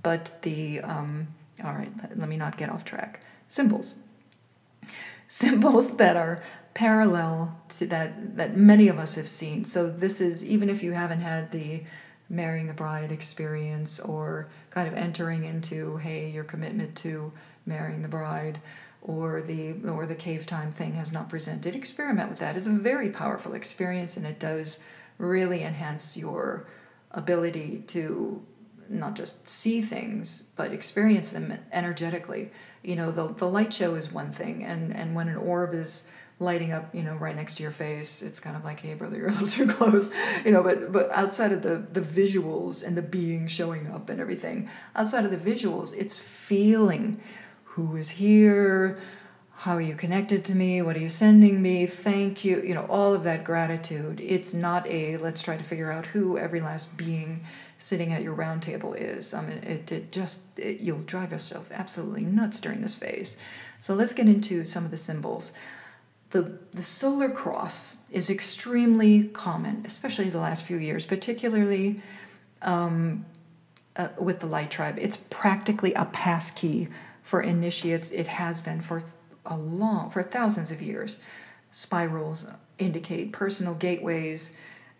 But the um, all right, let, let me not get off track. Symbols, (laughs) symbols that are parallel to that that many of us have seen. So this is even if you haven't had the marrying the bride experience or kind of entering into hey your commitment to marrying the bride or the or the cave time thing has not presented. Experiment with that. It's a very powerful experience and it does really enhance your ability to not just see things but experience them energetically. You know the, the light show is one thing and and when an orb is lighting up, you know, right next to your face. It's kind of like, hey, brother, you're a little (laughs) too close, you know. But but outside of the the visuals and the being showing up and everything, outside of the visuals, it's feeling who is here. How are you connected to me? What are you sending me? Thank you. You know, all of that gratitude. It's not a let's try to figure out who every last being sitting at your round table is. I mean, it, it just, it, you'll drive yourself absolutely nuts during this phase. So let's get into some of the symbols the, the solar cross is extremely common, especially the last few years, particularly um, uh, with the light tribe. It's practically a pass key for initiates. It has been for a long, for thousands of years. Spirals indicate personal gateways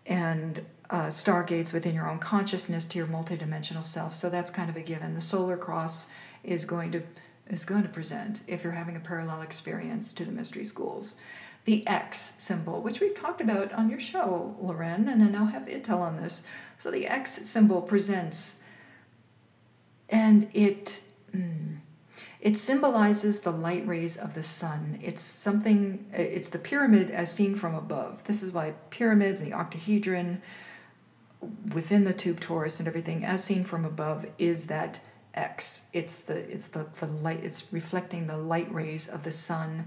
and uh, stargates within your own consciousness to your multidimensional self. So that's kind of a given. The solar cross is going to is going to present if you're having a parallel experience to the mystery schools. The X symbol, which we've talked about on your show, Lauren, and I now have intel on this. So the X symbol presents, and it mm, it symbolizes the light rays of the sun. It's something. It's the pyramid as seen from above. This is why pyramids and the octahedron within the tube torus and everything as seen from above is that X. It's the it's the, the light. It's reflecting the light rays of the sun.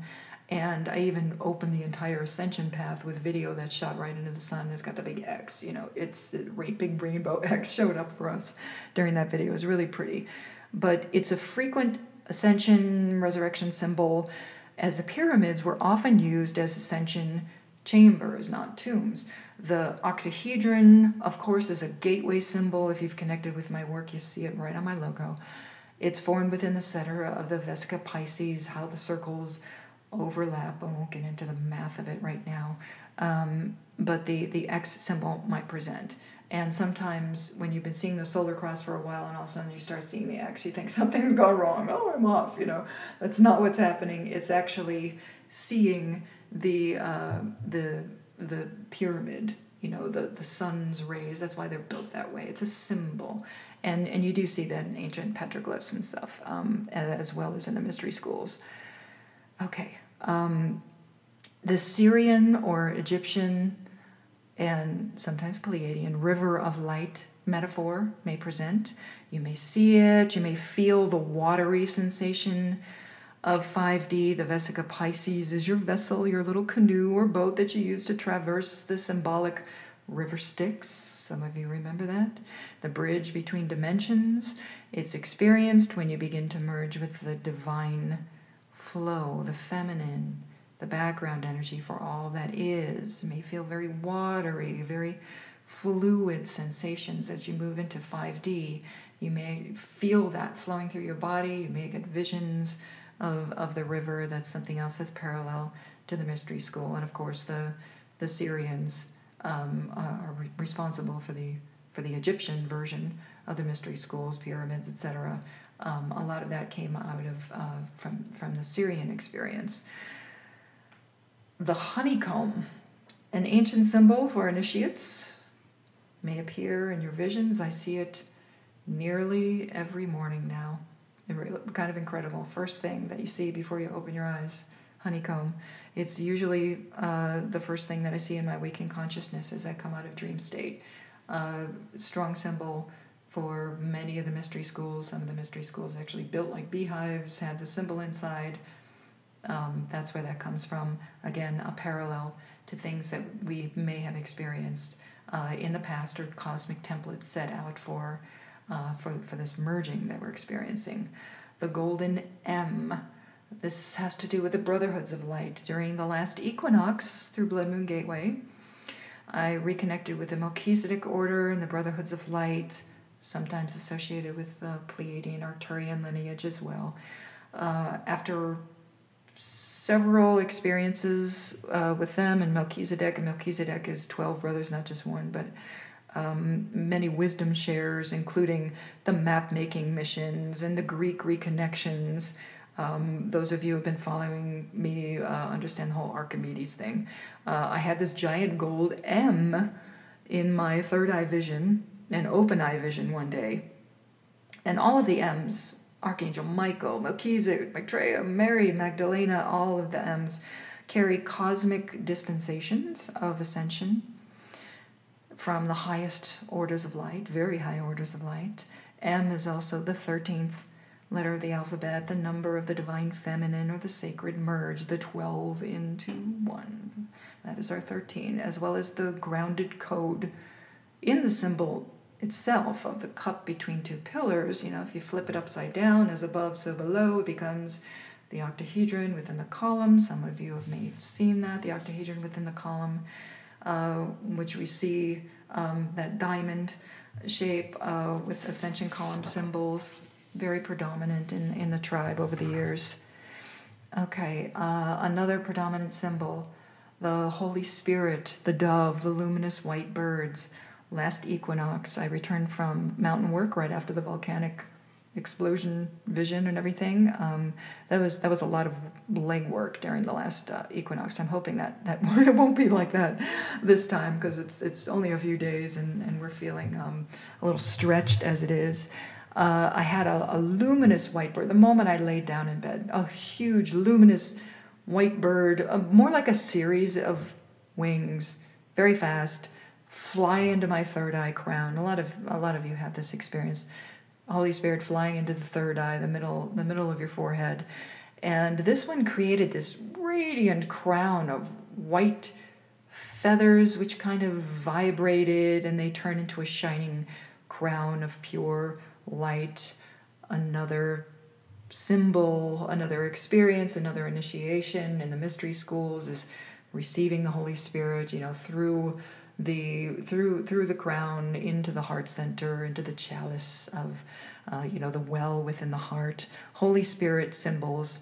And I even opened the entire ascension path with video that shot right into the sun. It's got the big X. You know, it's a big rainbow (laughs) X showed up for us during that video. It was really pretty, but it's a frequent ascension resurrection symbol, as the pyramids were often used as ascension chambers, not tombs. The octahedron, of course, is a gateway symbol. If you've connected with my work, you see it right on my logo. It's formed within the center of the Vesica Pisces, how the circles overlap. I won't get into the math of it right now. Um, but the, the X symbol might present. And sometimes when you've been seeing the solar cross for a while and all of a sudden you start seeing the X, you think (laughs) something's gone wrong. Oh, I'm off. You know, that's not what's happening. It's actually seeing the, uh, the the pyramid you know the the sun's rays that's why they're built that way. It's a symbol. And and you do see that in ancient petroglyphs and stuff um, as well as in the mystery schools. Okay um, the sirian or egyptian and sometimes pleiadian river of light metaphor may present. You may see it. You may feel the watery sensation of 5D, the Vesica Pisces is your vessel, your little canoe or boat that you use to traverse the symbolic river Styx. Some of you remember that. The bridge between dimensions. It's experienced when you begin to merge with the divine flow, the feminine, the background energy for all that is. It may feel very watery, very fluid sensations as you move into 5D. You may feel that flowing through your body. You may get visions of, of the river. That's something else that's parallel to the mystery school. And of course, the, the Sirians um, uh, are re- responsible for the, for the Egyptian version of the mystery schools, pyramids, etc. Um, a lot of that came out of uh, from, from the Sirian experience. The honeycomb, an ancient symbol for initiates, may appear in your visions. I see it nearly every morning now kind of incredible. First thing that you see before you open your eyes honeycomb. It's usually uh, the first thing that I see in my waking consciousness as I come out of dream state. Uh, strong symbol for many of the mystery schools. Some of the mystery schools actually built like beehives, had the symbol inside. Um, that's where that comes from. Again, a parallel to things that we may have experienced uh, in the past or cosmic templates set out for, uh, for, for this merging that we're experiencing. The golden M. This has to do with the brotherhoods of light. During the last equinox through Blood Moon Gateway, I reconnected with the Melchizedek order and the brotherhoods of light, sometimes associated with the Pleiadian Arcturian lineage as well. Uh, after several experiences uh, with them and Melchizedek, and Melchizedek is 12 brothers, not just one, but um, many wisdom shares, including the map making missions and the Greek reconnections. Um, those of you who have been following me uh, understand the whole Archimedes thing. Uh, I had this giant gold M in my third eye vision and open eye vision one day. And all of the M's, Archangel Michael, Melchizedek, Maitreya, Mary, Magdalena, all of the M's carry cosmic dispensations of ascension from the highest orders of light, very high orders of light. M is also the 13th letter of the alphabet, the number of the divine feminine or the sacred merge, the 12 into 1. That is our 13, as well as the grounded code in the symbol itself of the cup between two pillars. You know, if you flip it upside down, as above, so below, it becomes the octahedron within the column. Some of you have may have seen that, the octahedron within the column uh, which we see um, that diamond shape uh, with ascension column symbols, very predominant in, in the tribe over the years. Okay, uh, another predominant symbol, the Holy Spirit, the dove, the luminous white birds. Last equinox, I returned from mountain work right after the volcanic explosion vision and everything. Um, that was that was a lot of legwork during the last uh, equinox. I'm hoping that that (laughs) it won't be like that this time because it's it's only a few days and, and we're feeling um, a little stretched as it is. Uh, I had a, a luminous white bird the moment I laid down in bed. A huge luminous white bird, uh, more like a series of wings, very fast, fly into my third eye crown. A lot of a lot of you have this experience Holy Spirit flying into the third eye, the middle, the middle of your forehead. And this one created this radiant crown of white feathers, which kind of vibrated and they turned into a shining crown of pure light. Another symbol, another experience, another initiation in the mystery schools is receiving the Holy Spirit, you know, through the through through the crown into the heart center into the chalice of uh, you know the well within the heart. Holy spirit symbols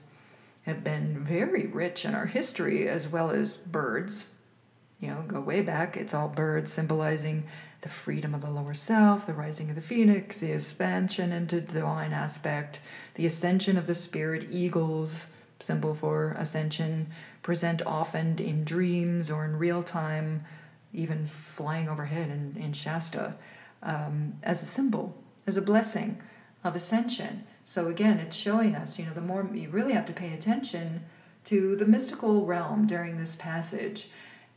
have been very rich in our history as well as birds. You know go way back it's all birds symbolizing the freedom of the lower self the rising of the phoenix the expansion into the divine aspect the ascension of the spirit. Eagles symbol for ascension present often in dreams or in real time even flying overhead in, in Shasta, um, as a symbol, as a blessing of ascension. So again, it's showing us, you know, the more you really have to pay attention to the mystical realm during this passage.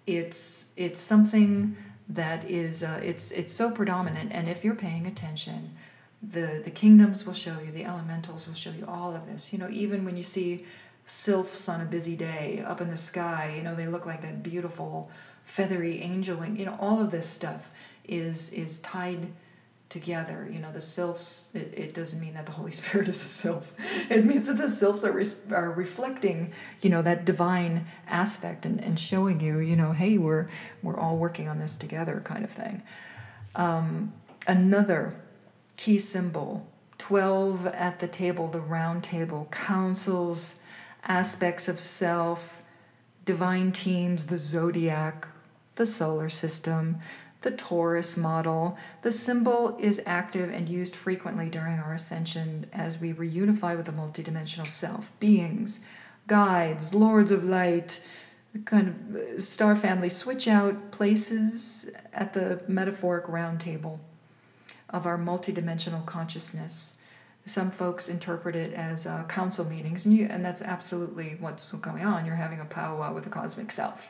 It's it's something that is uh, it's it's so predominant, and if you're paying attention, the the kingdoms will show you, the elementals will show you all of this. You know, even when you see sylphs on a busy day up in the sky, you know, they look like that beautiful feathery angel wing you know all of this stuff is is tied together you know the sylphs it, it doesn't mean that the holy (laughs) spirit is a sylph. It means that the sylphs are, are reflecting you know that divine aspect and, and showing you you know hey we're we're all working on this together kind of thing. Um, another key symbol 12 at the table the round table councils aspects of self divine teams the zodiac the solar system, the torus model. The symbol is active and used frequently during our ascension as we reunify with the multidimensional self, beings, guides, lords of light, kind of star family switch out places at the metaphoric round table of our multidimensional consciousness. Some folks interpret it as uh, council meetings, and, you, and that's absolutely what's going on. You're having a powwow with the cosmic self.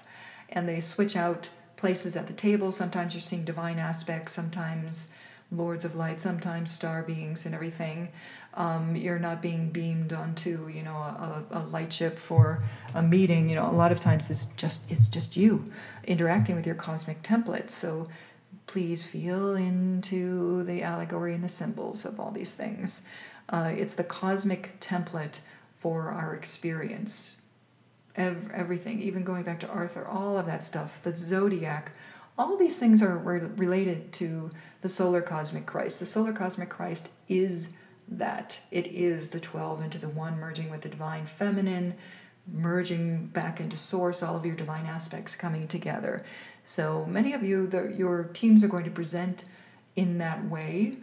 And they switch out places at the table. Sometimes you're seeing divine aspects, sometimes lords of light, sometimes star beings and everything. Um, you're not being beamed onto, you know, a, a light ship for a meeting. You know, a lot of times it's just it's just you interacting with your cosmic template. So please feel into the allegory and the symbols of all these things. Uh, it's the cosmic template for our experience. Ev- everything, even going back to Arthur, all of that stuff, the zodiac, all these things are re- related to the solar cosmic Christ. The solar cosmic Christ is that. It is the 12 into the 1, merging with the divine feminine, merging back into source, all of your divine aspects coming together. So many of you, the, your teams are going to present in that way.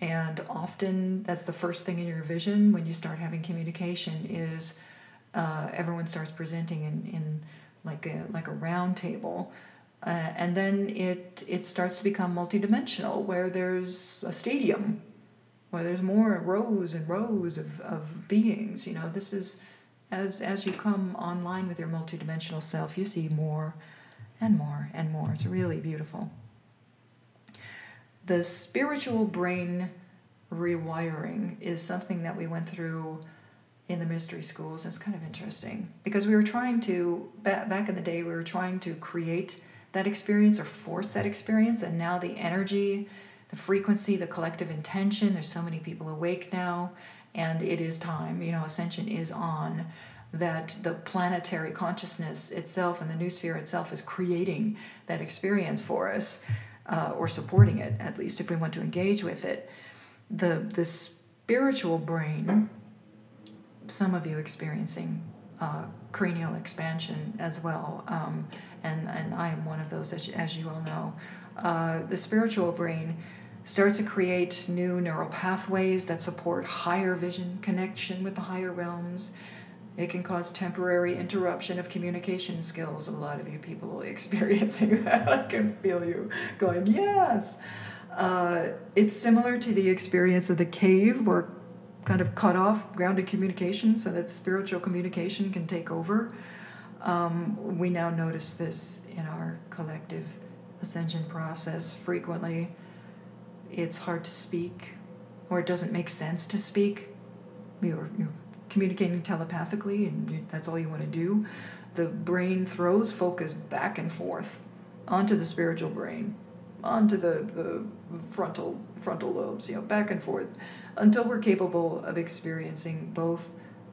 And often that's the first thing in your vision when you start having communication is uh, everyone starts presenting in, in like a like a round table. Uh, and then it it starts to become multidimensional where there's a stadium where there's more rows and rows of, of beings you know this is as as you come online with your multidimensional self you see more and more and more. It's really beautiful. The spiritual brain rewiring is something that we went through in the mystery schools. It's kind of interesting because we were trying to, back in the day, we were trying to create that experience or force that experience, and now the energy, the frequency, the collective intention, there's so many people awake now, and it is time. You know, ascension is on that the planetary consciousness itself and the noosphere itself is creating that experience for us, uh, or supporting it, at least if we want to engage with it. The, the spiritual brain, some of you experiencing uh, cranial expansion as well, um, and, and I am one of those, as, as you all know. Uh, the spiritual brain starts to create new neural pathways that support higher vision connection with the higher realms it can cause temporary interruption of communication skills. A lot of you people (laughs) experiencing that. I can feel you going, yes. Uh, it's similar to the experience of the cave where kind of cut off grounded communication so that spiritual communication can take over. Um, we now notice this in our collective ascension process frequently. It's hard to speak, or it doesn't make sense to speak. You're, you're communicating telepathically and that's all you want to do, the brain throws focus back and forth onto the spiritual brain, onto the, the frontal frontal lobes, you know, back and forth until we're capable of experiencing both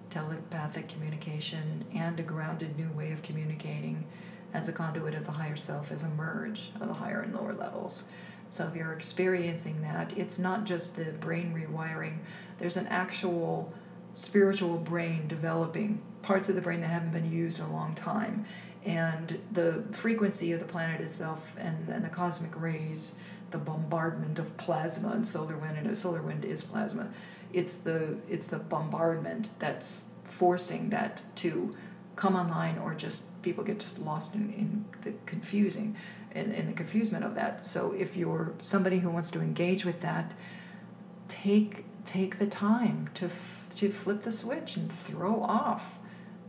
telepathic communication and a grounded new way of communicating as a conduit of the higher self as a merge of the higher and lower levels. So if you're experiencing that, it's not just the brain rewiring, there's an actual spiritual brain developing, parts of the brain that haven't been used in a long time. And the frequency of the planet itself and, and the cosmic rays, the bombardment of plasma and solar wind, and solar wind is plasma. It's the it's the bombardment that's forcing that to come online or just people get just lost in, in the confusing in, in the confusement of that. So if you're somebody who wants to engage with that, take take the time to to flip the switch and throw off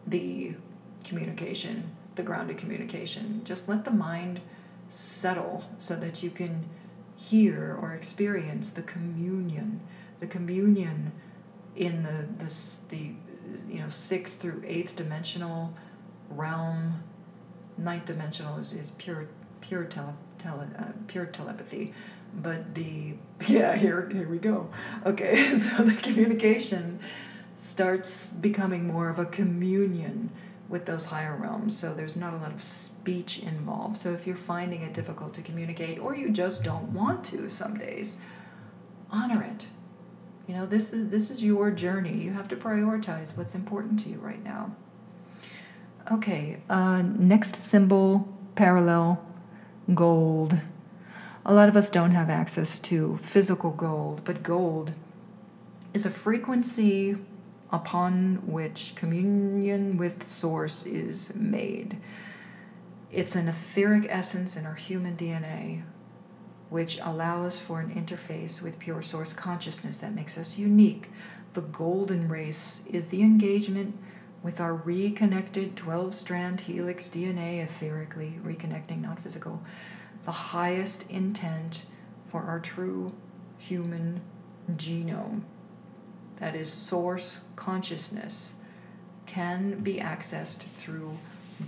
the communication, the grounded communication. Just let the mind settle so that you can hear or experience the communion, the communion in the the, the you know sixth through eighth dimensional realm. Ninth dimensional is, is pure pure tele, tele uh, pure telepathy but the (laughs) yeah here here we go okay (laughs) so the communication starts becoming more of a communion with those higher realms so there's not a lot of speech involved. So if you're finding it difficult to communicate or you just don't want to some days honor it. You know this is this is your journey. You have to prioritize what's important to you right now. Okay uh, next symbol parallel gold. A lot of us don't have access to physical gold, but gold is a frequency upon which communion with Source is made. It's an etheric essence in our human DNA which allows for an interface with pure source consciousness that makes us unique. The golden race is the engagement with our reconnected 12 strand helix DNA, etherically reconnecting, not physical, the highest intent for our true human genome. That is, source consciousness can be accessed through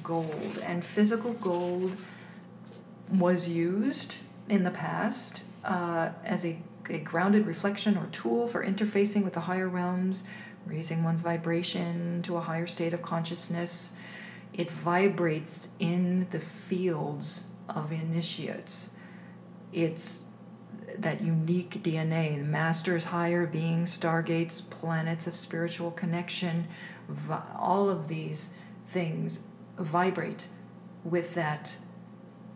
gold. And physical gold was used in the past uh, as a, a grounded reflection or tool for interfacing with the higher realms, raising one's vibration to a higher state of consciousness. It vibrates in the fields of initiates. It's that unique DNA, the masters, higher beings, stargates, planets of spiritual connection, all of these things vibrate with that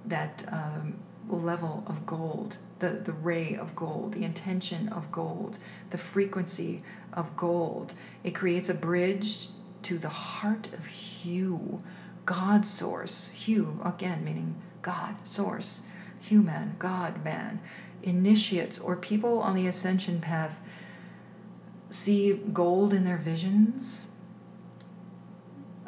that um, level of gold, the, the ray of gold, the intention of gold, the frequency of gold. It creates a bridge to the heart of Hu, God source. Hu, again, meaning God source, human, God man. Initiates or people on the ascension path see gold in their visions.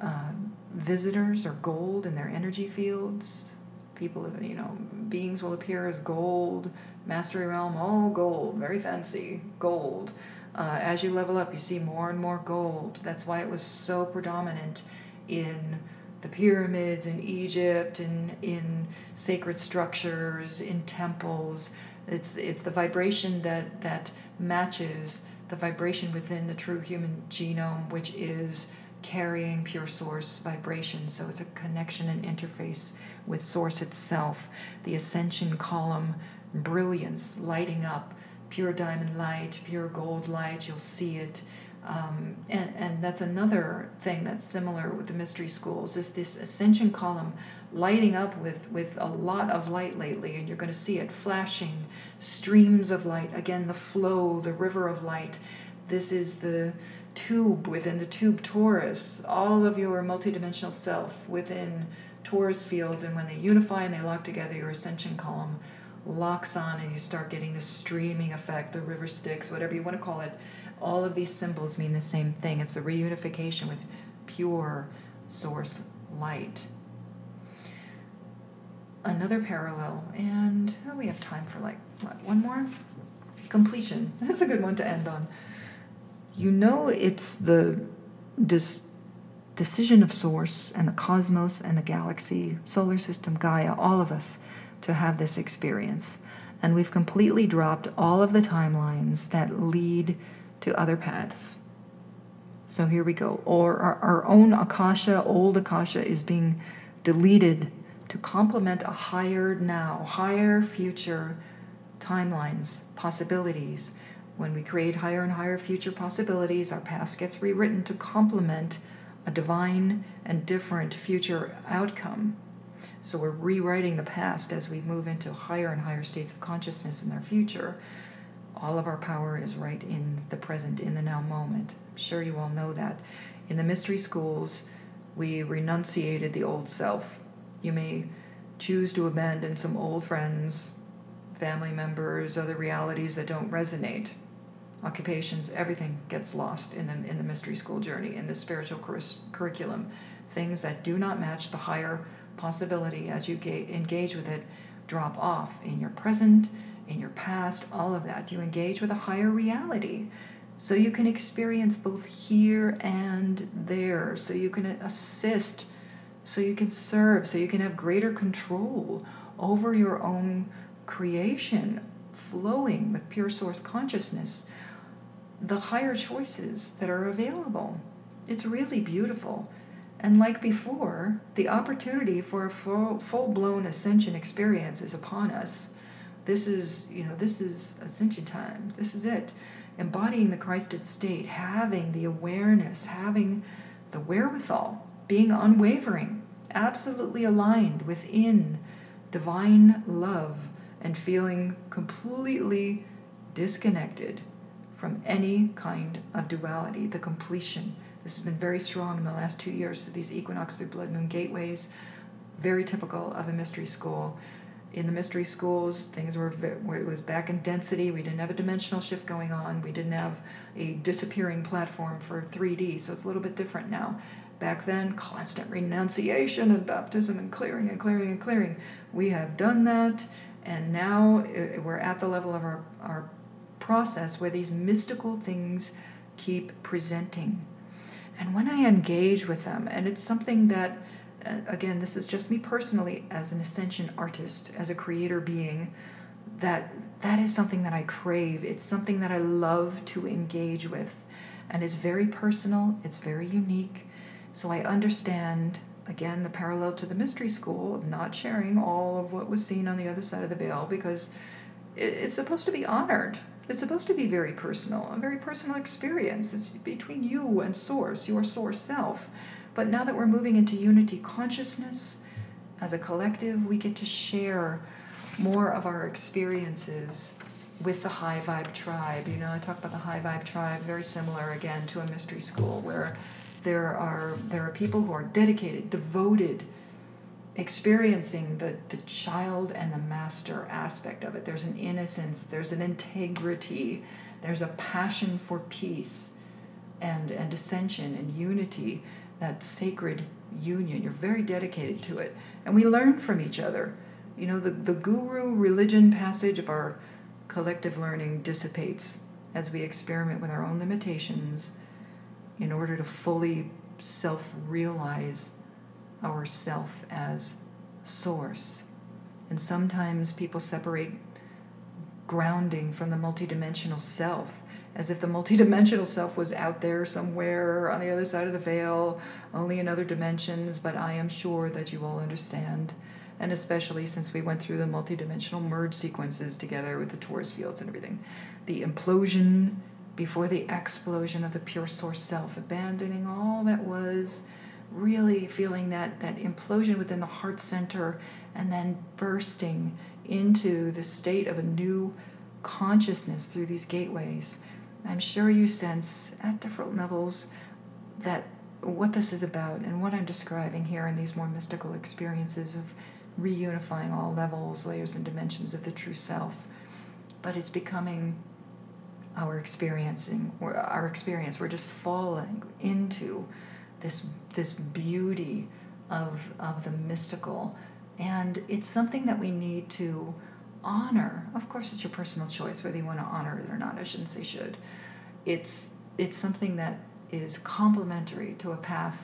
Uh, visitors are gold in their energy fields. People, you know, beings will appear as gold, mastery realm, all gold, very fancy, gold. Uh, as you level up, you see more and more gold. That's why it was so predominant in the pyramids in Egypt and in sacred structures, in temples. It's, it's the vibration that, that matches the vibration within the true human genome, which is carrying pure source vibration. So it's a connection and interface with source itself. The ascension column, brilliance, lighting up, pure diamond light, pure gold light, you'll see it. Um, and, and that's another thing that's similar with the mystery schools is this ascension column lighting up with, with a lot of light lately and you're going to see it flashing streams of light. Again the flow the river of light. This is the tube within the tube torus, all of your multidimensional self within torus fields, and when they unify and they lock together, your ascension column locks on, and you start getting the streaming effect, the river Styx, whatever you want to call it. All of these symbols mean the same thing. It's the reunification with pure source light. Another parallel, and oh, we have time for like what, one more? Completion. (laughs) That's a good one to end on you know it's the dis- decision of source and the cosmos and the galaxy, solar system, Gaia, all of us to have this experience. And we've completely dropped all of the timelines that lead to other paths. So here we go. Or our, our own Akasha, old Akasha, is being deleted to complement a higher now, higher future timelines, possibilities when we create higher and higher future possibilities, our past gets rewritten to complement a divine and different future outcome. So we're rewriting the past as we move into higher and higher states of consciousness in our future. All of our power is right in the present, in the now moment. I'm sure you all know that. In the mystery schools, we renunciated the old self. You may choose to abandon some old friends, family members, other realities that don't resonate occupations, everything gets lost in the, in the mystery school journey, in the spiritual cur- curriculum. Things that do not match the higher possibility as you ga- engage with it drop off in your present, in your past, all of that. You engage with a higher reality. So you can experience both here and there. So you can assist, so you can serve, so you can have greater control over your own creation, flowing with pure source consciousness the higher choices that are available. It's really beautiful. And like before, the opportunity for a full, full-blown ascension experience is upon us. This is, you know, this is ascension time. This is it. Embodying the Christed state, having the awareness, having the wherewithal, being unwavering, absolutely aligned within divine love, and feeling completely disconnected from any kind of duality, the completion. This has been very strong in the last two years. So these equinox through blood moon gateways, very typical of a mystery school. In the mystery schools, things were it was back in density. We didn't have a dimensional shift going on. We didn't have a disappearing platform for 3D, so it's a little bit different now. Back then, constant renunciation and baptism and clearing and clearing and clearing. We have done that, and now uh, we're at the level of our, our process where these mystical things keep presenting. And when I engage with them, and it's something that again, this is just me personally as an ascension artist, as a creator being, that that is something that I crave. It's something that I love to engage with. And it's very personal, it's very unique. So I understand, again, the parallel to the mystery school of not sharing all of what was seen on the other side of the veil because it's supposed to be honored. It's supposed to be very personal, a very personal experience. It's between you and Source, your Source self. But now that we're moving into unity consciousness as a collective, we get to share more of our experiences with the high vibe tribe. You know, I talk about the high vibe tribe, very similar again to a mystery school where there are there are people who are dedicated, devoted, experiencing the, the child and the master aspect of it. There's an innocence, there's an integrity, there's a passion for peace and, and ascension and unity that sacred union. You're very dedicated to it. And we learn from each other. You know, the, the guru religion passage of our collective learning dissipates as we experiment with our own limitations in order to fully self realize ourself as source. And sometimes people separate grounding from the multidimensional self as if the multidimensional self was out there somewhere on the other side of the veil, only in other dimensions, but I am sure that you all understand. And especially since we went through the multidimensional merge sequences together with the torus fields and everything. The implosion before the explosion of the pure source self, abandoning all that was, really feeling that, that implosion within the heart center, and then bursting into the state of a new consciousness through these gateways I'm sure you sense at different levels that what this is about and what I'm describing here in these more mystical experiences of reunifying all levels, layers, and dimensions of the true self. But it's becoming our experiencing, or our experience. We're just falling into this this beauty of of the mystical, and it's something that we need to honor. Of course it's your personal choice whether you want to honor it or not. I shouldn't say should. It's it's something that is complementary to a path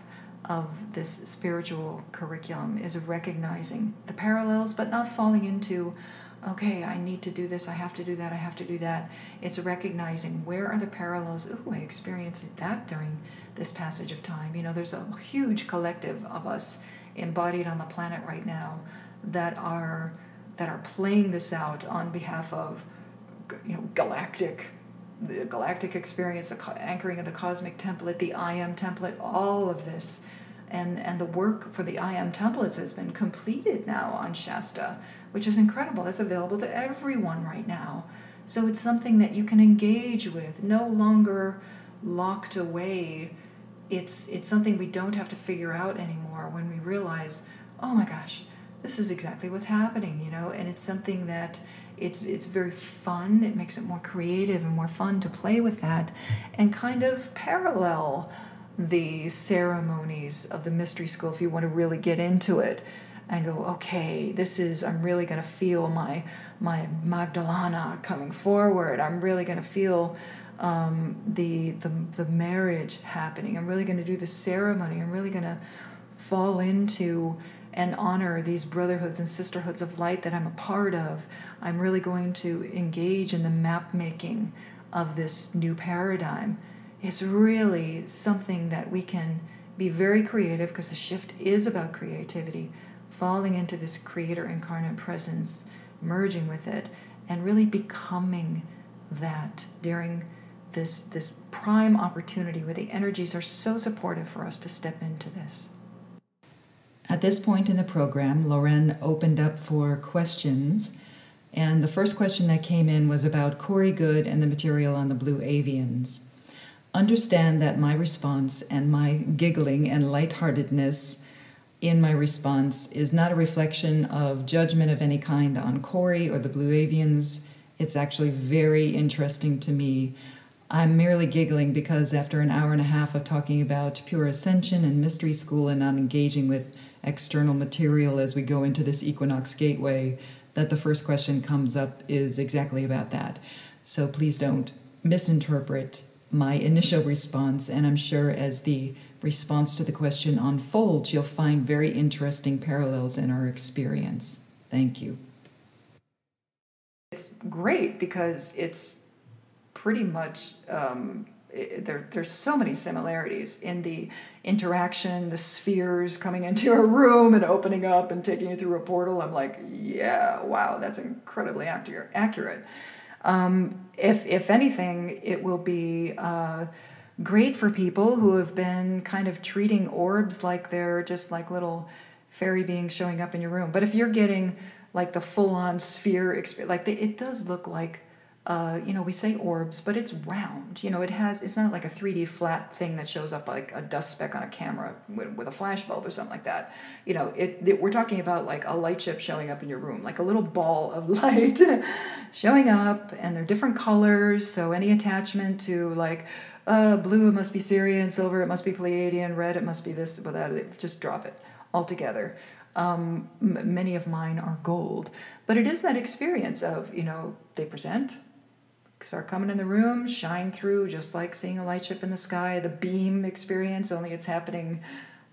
of this spiritual curriculum is recognizing the parallels but not falling into okay i need to do this i have to do that i have to do that. It's recognizing where are the parallels. Oh i experienced that during this passage of time. You know there's a huge collective of us embodied on the planet right now that are that are playing this out on behalf of you know galactic the galactic experience the anchoring of the cosmic template the i am template all of this. And and the work for the i am templates has been completed now on shasta which is incredible. That's available to everyone right now. So it's something that you can engage with no longer locked away. It's it's something we don't have to figure out anymore when we realize oh my gosh this is exactly what's happening, you know, and it's something that it's it's very fun. It makes it more creative and more fun to play with that and kind of parallel the ceremonies of the mystery school if you want to really get into it and go, okay, this is I'm really going to feel my my Magdalena coming forward. I'm really going to feel um, the the the marriage happening. I'm really going to do the ceremony. I'm really going to fall into and honor these brotherhoods and sisterhoods of light that I'm a part of, I'm really going to engage in the map making of this new paradigm. It's really something that we can be very creative because the shift is about creativity, falling into this creator incarnate presence, merging with it, and really becoming that during this this prime opportunity where the energies are so supportive for us to step into this. At this point in the program, Lauren opened up for questions. And the first question that came in was about Corey Goode and the material on the blue avians. Understand that my response and my giggling and lightheartedness in my response is not a reflection of judgment of any kind on Corey or the Blue Avians. It's actually very interesting to me. I'm merely giggling because after an hour and a half of talking about pure ascension and mystery school and not engaging with external material as we go into this equinox gateway, that the first question comes up is exactly about that. So please don't misinterpret my initial response, and I'm sure as the response to the question unfolds, you'll find very interesting parallels in our experience. Thank you. It's great because it's pretty much um, there. There's so many similarities in the interaction, the spheres coming into a room and opening up and taking you through a portal. I'm like, yeah, wow, that's incredibly accurate. Um, if if anything, it will be. Uh, great for people who have been kind of treating orbs like they're just like little fairy beings showing up in your room. But if you're getting like the full on sphere experience, like it does look like uh, you know, we say orbs, but it's round. You know, it has, it's not like a 3D flat thing that shows up like a dust speck on a camera with, with a flash bulb or something like that. You know, it, it, we're talking about like a light chip showing up in your room, like a little ball of (laughs) light showing up, and they're different colors. So any attachment to like, uh, blue, it must be Sirian, silver, it must be Pleiadian, red, it must be this, but that, just drop it altogether. Um, m- many of mine are gold, but it is that experience of, you know, they present, start coming in the room, shine through, just like seeing a light ship in the sky, the beam experience, only it's happening,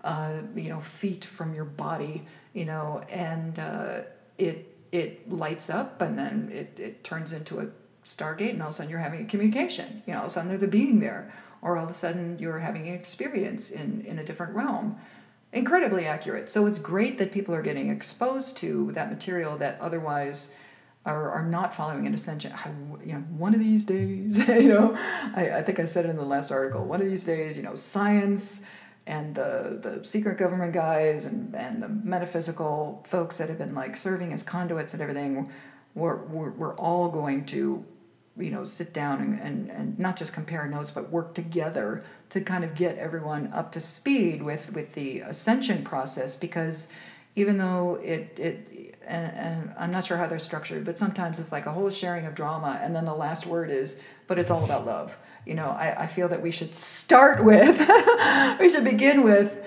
uh, you know, feet from your body, you know, and uh, it it lights up and then it, it turns into a stargate and all of a sudden you're having a communication. You know, all of a sudden there's a being there. Or all of a sudden you're having an experience in, in a different realm. Incredibly accurate. So it's great that people are getting exposed to that material that otherwise are, are not following an ascension. I, you know, one of these days, (laughs) you know, I, I think I said it in the last article, one of these days, you know, science and the, the secret government guys and, and the metaphysical folks that have been like serving as conduits and everything, we're, we're, we're all going to, you know, sit down and, and, and not just compare notes, but work together to kind of get everyone up to speed with, with the ascension process because even though it, it and, and I'm not sure how they're structured, but sometimes it's like a whole sharing of drama, and then the last word is, but it's all about love. You know, I, I feel that we should start with, (laughs) we should begin with,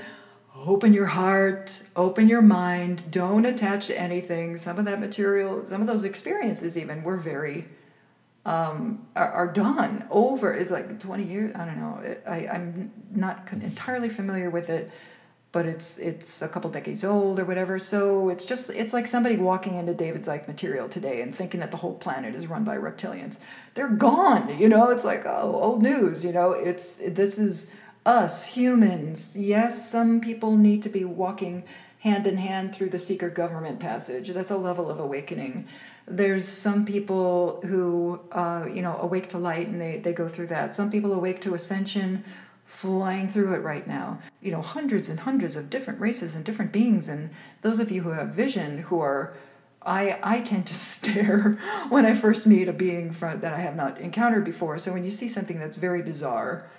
open your heart, open your mind, don't attach to anything. Some of that material, some of those experiences, even, were very. Um, are, are done over. It's like 20 years. I don't know. I, I'm not entirely familiar with it but it's it's a couple decades old or whatever. So it's just it's like somebody walking into David Icke material today and thinking that the whole planet is run by reptilians. They're gone, you know. It's like oh, old news, you know. It's this is us humans. Yes, some people need to be walking hand in hand through the secret government passage. That's a level of awakening. There's some people who, uh, you know, awake to light and they, they go through that. Some people awake to ascension flying through it right now. You know, hundreds and hundreds of different races and different beings. And those of you who have vision, who are, I, I tend to (laughs) stare when I first meet a being from, that I have not encountered before. So when you see something that's very bizarre,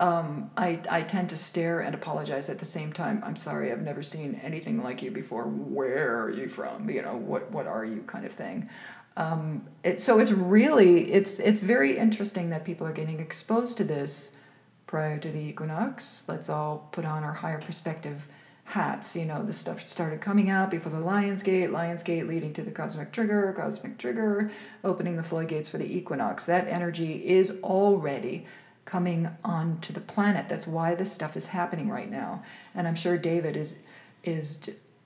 um, I, I tend to stare and apologize at the same time. I'm sorry, I've never seen anything like you before. Where are you from? You know, what, what are you kind of thing. Um, it, so it's really, it's, it's very interesting that people are getting exposed to this prior to the equinox. Let's all put on our higher perspective hats. You know, the stuff started coming out before the Lion's Gate, Lion's Gate leading to the cosmic trigger, cosmic trigger opening the floodgates for the equinox. That energy is already coming onto the planet. That's why this stuff is happening right now. And I'm sure David is is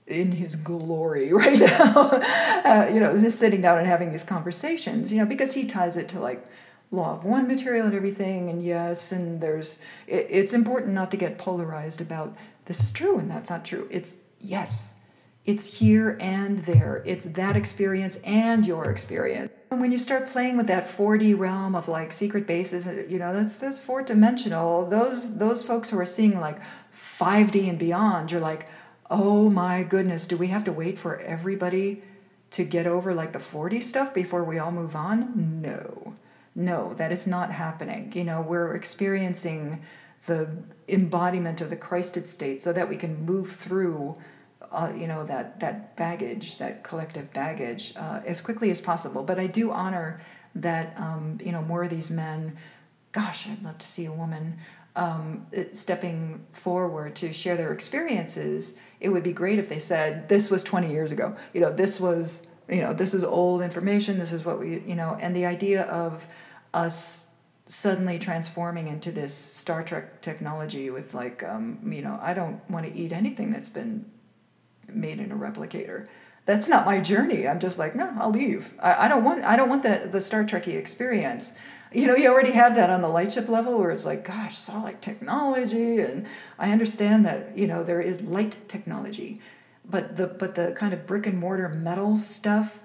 in his glory (laughs) right now. (laughs) uh, you know, just sitting down and having these conversations. You know, because he ties it to like law of one material and everything and yes and there's it, it's important not to get polarized about this is true and that's not true. It's yes it's here and there. It's that experience and your experience. And when you start playing with that 4d realm of like secret bases you know that's that's four dimensional those those folks who are seeing like 5d and beyond you're like oh my goodness do we have to wait for everybody to get over like the 4D stuff before we all move on? No no, that is not happening. You know, we're experiencing the embodiment of the Christed state so that we can move through uh, you know that that baggage, that collective baggage, uh, as quickly as possible. But I do honor that um, you know more of these men. Gosh, I'd love to see a woman um, stepping forward to share their experiences. It would be great if they said, "This was 20 years ago. You know, this was you know this is old information. This is what we you know." And the idea of us suddenly transforming into this Star Trek technology with like um, you know I don't want to eat anything that's been made in a replicator. That's not my journey. I'm just like, no, I'll leave. I, I don't want I don't want the the Star Trekky experience. You know, you already have that on the lightship level where it's like, gosh, it's all like technology, and I understand that you know there is light technology, but the but the kind of brick and mortar metal stuff,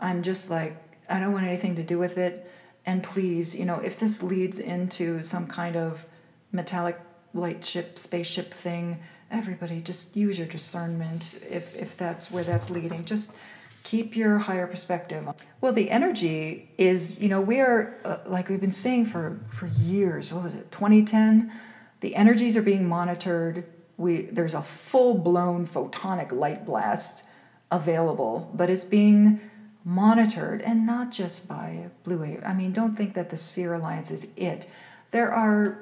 I'm just like, I don't want anything to do with it. And please, you know, if this leads into some kind of metallic lightship spaceship thing, everybody just use your discernment if if that's where that's leading. Just keep your higher perspective well the energy is you know we are uh, like we've been saying for for years what was it 2010 the energies are being monitored we there's a full blown photonic light blast available but it's being monitored and not just by blue wave i mean don't think that the sphere alliance is it there are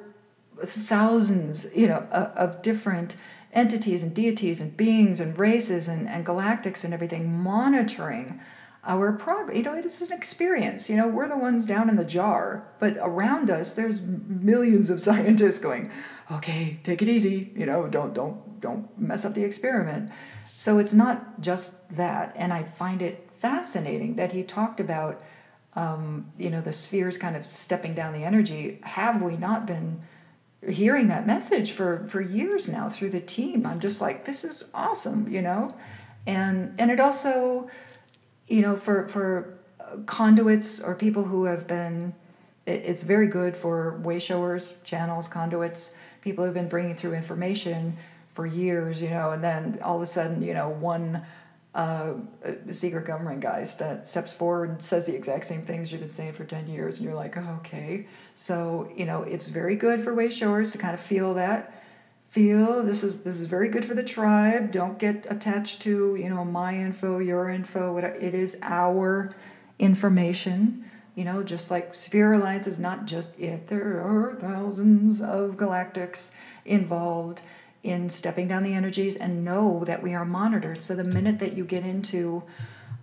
thousands you know of, different entities and deities and beings and races and, and galactics and everything monitoring our progress. You know, it is an experience. You know, we're the ones down in the jar, but around us, there's millions of scientists going, "Okay, take it easy. You know, don't don't don't mess up the experiment." So it's not just that, and I find it fascinating that he talked about, um, you know, the spheres kind of stepping down the energy. Have we not been? hearing that message for for years now through the team i'm just like this is awesome you know and and it also you know for for conduits or people who have been it, it's very good for way showers channels conduits people who've been bringing through information for years you know and then all of a sudden you know one uh, secret government guy steps forward and says the exact same things you've been saying for 10 years and you're like oh, okay. So you know it's very good for way showers to kind of feel that feel this is this is very good for the tribe. Don't get attached to you know my info your info it is our information you know just like sphere alliance is not just it there are thousands of galactics involved in stepping down the energies and know that we are monitored. So the minute that you get into,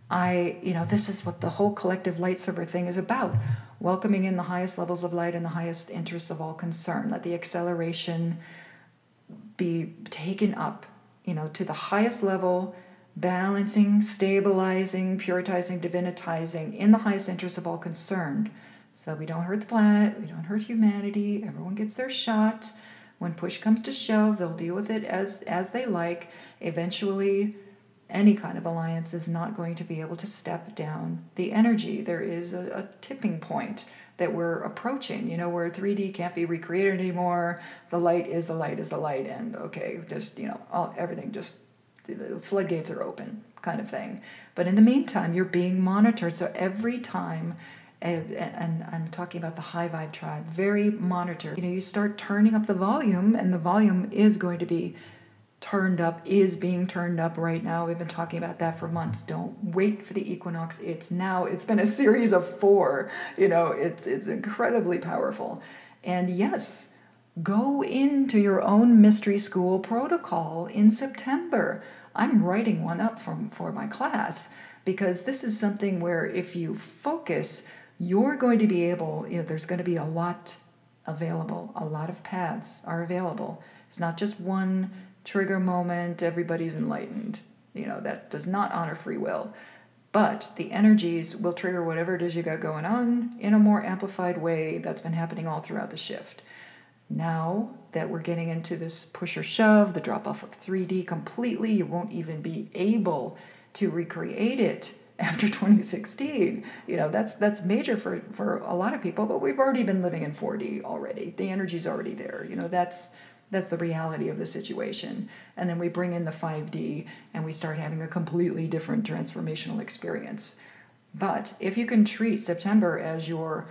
I, you know, this is what the whole collective light server thing is about welcoming in the highest levels of light and the highest interests of all concern. Let the acceleration be taken up, you know, to the highest level, balancing, stabilizing, puritizing, divinitizing in the highest interests of all concerned. So we don't hurt the planet, we don't hurt humanity, everyone gets their shot when push comes to shove, they'll deal with it as as they like. Eventually, any kind of alliance is not going to be able to step down the energy. There is a, a tipping point that we're approaching, you know, where 3D can't be recreated anymore. The light is the light is the light, and okay, just you know, all everything just the floodgates are open, kind of thing. But in the meantime, you're being monitored. So every time and, and, I'm talking about the high vibe tribe, very monitored. You know, you start turning up the volume, and the volume is going to be turned up, is being turned up right now. We've been talking about that for months. Don't wait for the equinox. It's now. It's been a (laughs) series of four. You know, it's it's incredibly powerful. And yes, go into your own mystery school protocol in September. I'm writing one up for, for my class because this is something where if you focus you're going to be able, you know, there's going to be a lot available, a lot of paths are available. It's not just one trigger moment, everybody's enlightened. You know, that does not honor free will. But the energies will trigger whatever it is you got going on in a more amplified way that's been happening all throughout the shift. Now that we're getting into this push or shove, the drop off of 3D completely, you won't even be able to recreate it (laughs) after 2016 you know that's that's major for for a lot of people but we've already been living in 4d already. The energy's already there you know that's that's the reality of the situation. And then we bring in the 5d and we start having a completely different transformational experience. But if you can treat september as your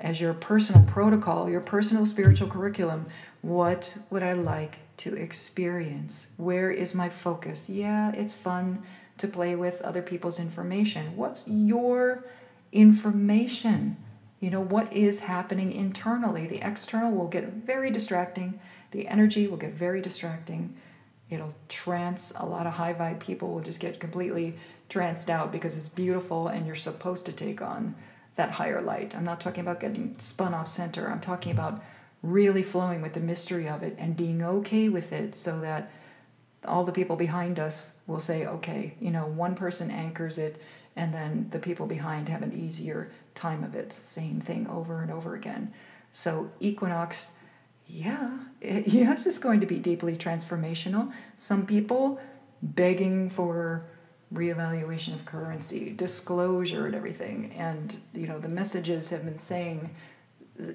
as your personal protocol, your personal spiritual curriculum. What would I like to experience? Where is my focus? Yeah, it's fun to play with other people's information. What's your information? You know, what is happening internally? The external will get very distracting, the energy will get very distracting. It'll trance, a lot of high vibe people will just get completely tranced out because it's beautiful and you're supposed to take on that higher light. I'm not talking about getting spun off center, I'm talking about really flowing with the mystery of it and being okay with it so that all the people behind us will say, okay, you know, one person anchors it, and then the people behind have an easier time of it. Same thing over and over again. So, equinox, yeah, it, (laughs) yes, it's going to be deeply transformational. Some people begging for reevaluation of currency, disclosure, and everything. And, you know, the messages have been saying,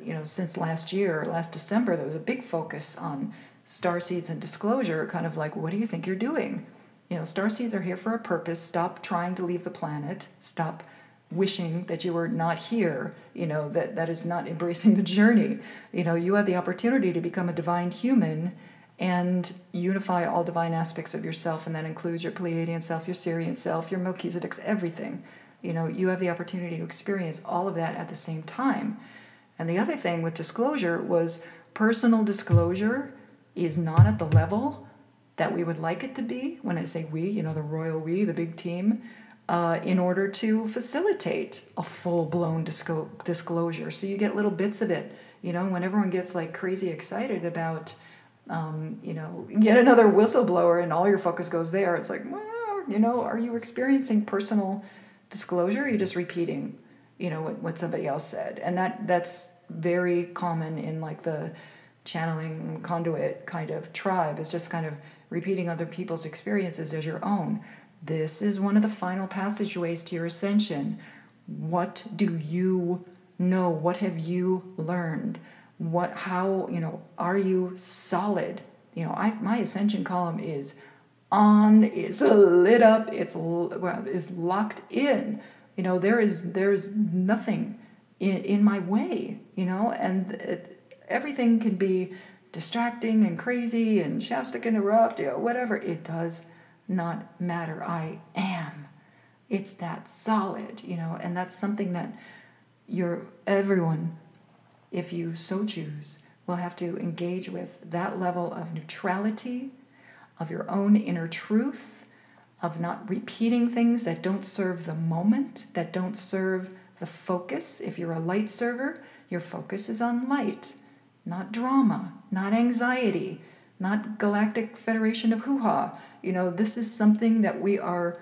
you know, since last year, last December, there was a big focus on star seeds and disclosure, kind of like, what do you think you're doing? You know, star seeds are here for a purpose. Stop trying to leave the planet. Stop wishing that you were not here. You know, that, that is not embracing the journey. You know, you have the opportunity to become a divine human and unify all divine aspects of yourself, and that includes your Pleiadian self, your Sirian self, your Melchizedek's, everything. You know, you have the opportunity to experience all of that at the same time. And the other thing with disclosure was personal disclosure is not at the level that we would like it to be. When I say we, you know, the royal we, the big team, uh, in order to facilitate a full blown disco- disclosure. So you get little bits of it. You know, when everyone gets like crazy excited about, um, you know, yet another whistleblower and all your focus goes there, it's like, well, you know, are you experiencing personal disclosure? Are you just repeating, you know, what, what somebody else said? And that that's very common in like the channeling conduit kind of tribe is just kind of repeating other people's experiences as your own. This is one of the final passageways to your ascension. What do you know? What have you learned? What how, you know, are you solid? You know, I my ascension column is on, it's lit up, it's well, is locked in. You know, there is there's nothing in, in my way, you know, and it, everything can be distracting and crazy and Shasta can erupt, you know, whatever. It does not matter. I am. It's that solid, you know, and that's something that you're everyone, if you so choose, will have to engage with that level of neutrality, of your own inner truth, of not repeating things that don't serve the moment, that don't serve the focus. If you're a light server, your focus is on light not drama, not anxiety, not Galactic Federation of Hoo Ha. You know, this is something that we are.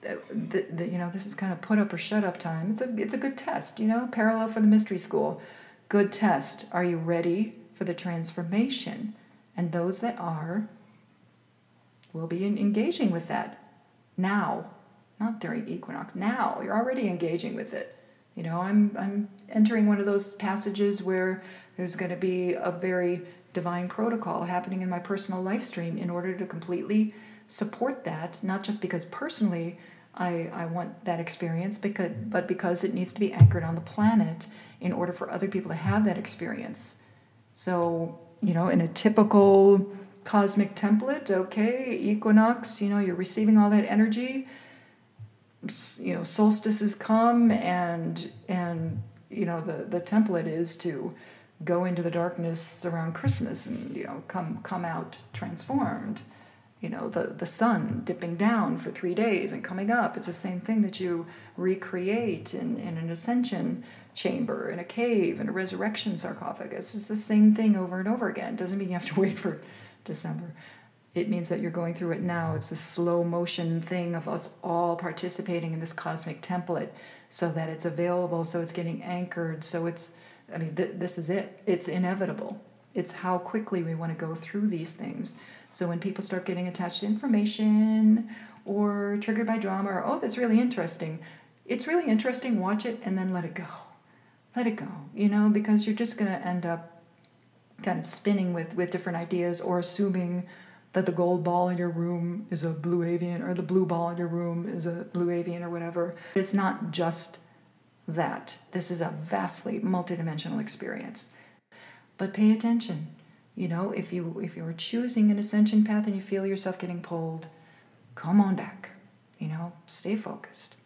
The, the, you know, this is kind of put up or shut up time. It's a it's a good test. You know, parallel for the mystery school. Good test. Are you ready for the transformation? And those that are will be engaging with that now, not during equinox. Now you're already engaging with it. You know, I'm I'm entering one of those passages where there's going to be a very divine protocol happening in my personal life stream in order to completely support that, not just because personally I, I want that experience, because, but because it needs to be anchored on the planet in order for other people to have that experience. So, you know, in a typical cosmic template, okay, equinox, you know, you're receiving all that energy you know solstices come and and you know the the template is to go into the darkness around christmas and you know come come out transformed you know the the sun dipping down for three days and coming up it's the same thing that you recreate in, in an ascension chamber in a cave in a resurrection sarcophagus it's the same thing over and over again doesn't mean you have to (laughs) wait for december it means that you're going through it now. It's a slow motion thing of us all participating in this cosmic template so that it's available, so it's getting anchored, so it's, I mean, th- this is it. It's inevitable. It's how quickly we want to go through these things. So when people start getting attached to information or triggered by drama or, oh, that's really interesting, it's really interesting, watch it and then let it go. Let it go, you know, because you're just going to end up kind of spinning with, with different ideas or assuming that the gold ball in your room is a blue avian or the blue ball in your room is a blue avian or whatever. It's not just that this is a vastly multidimensional experience. But pay attention. You know, if you if you're choosing an ascension path and you feel yourself getting pulled, come on back. You know, stay focused.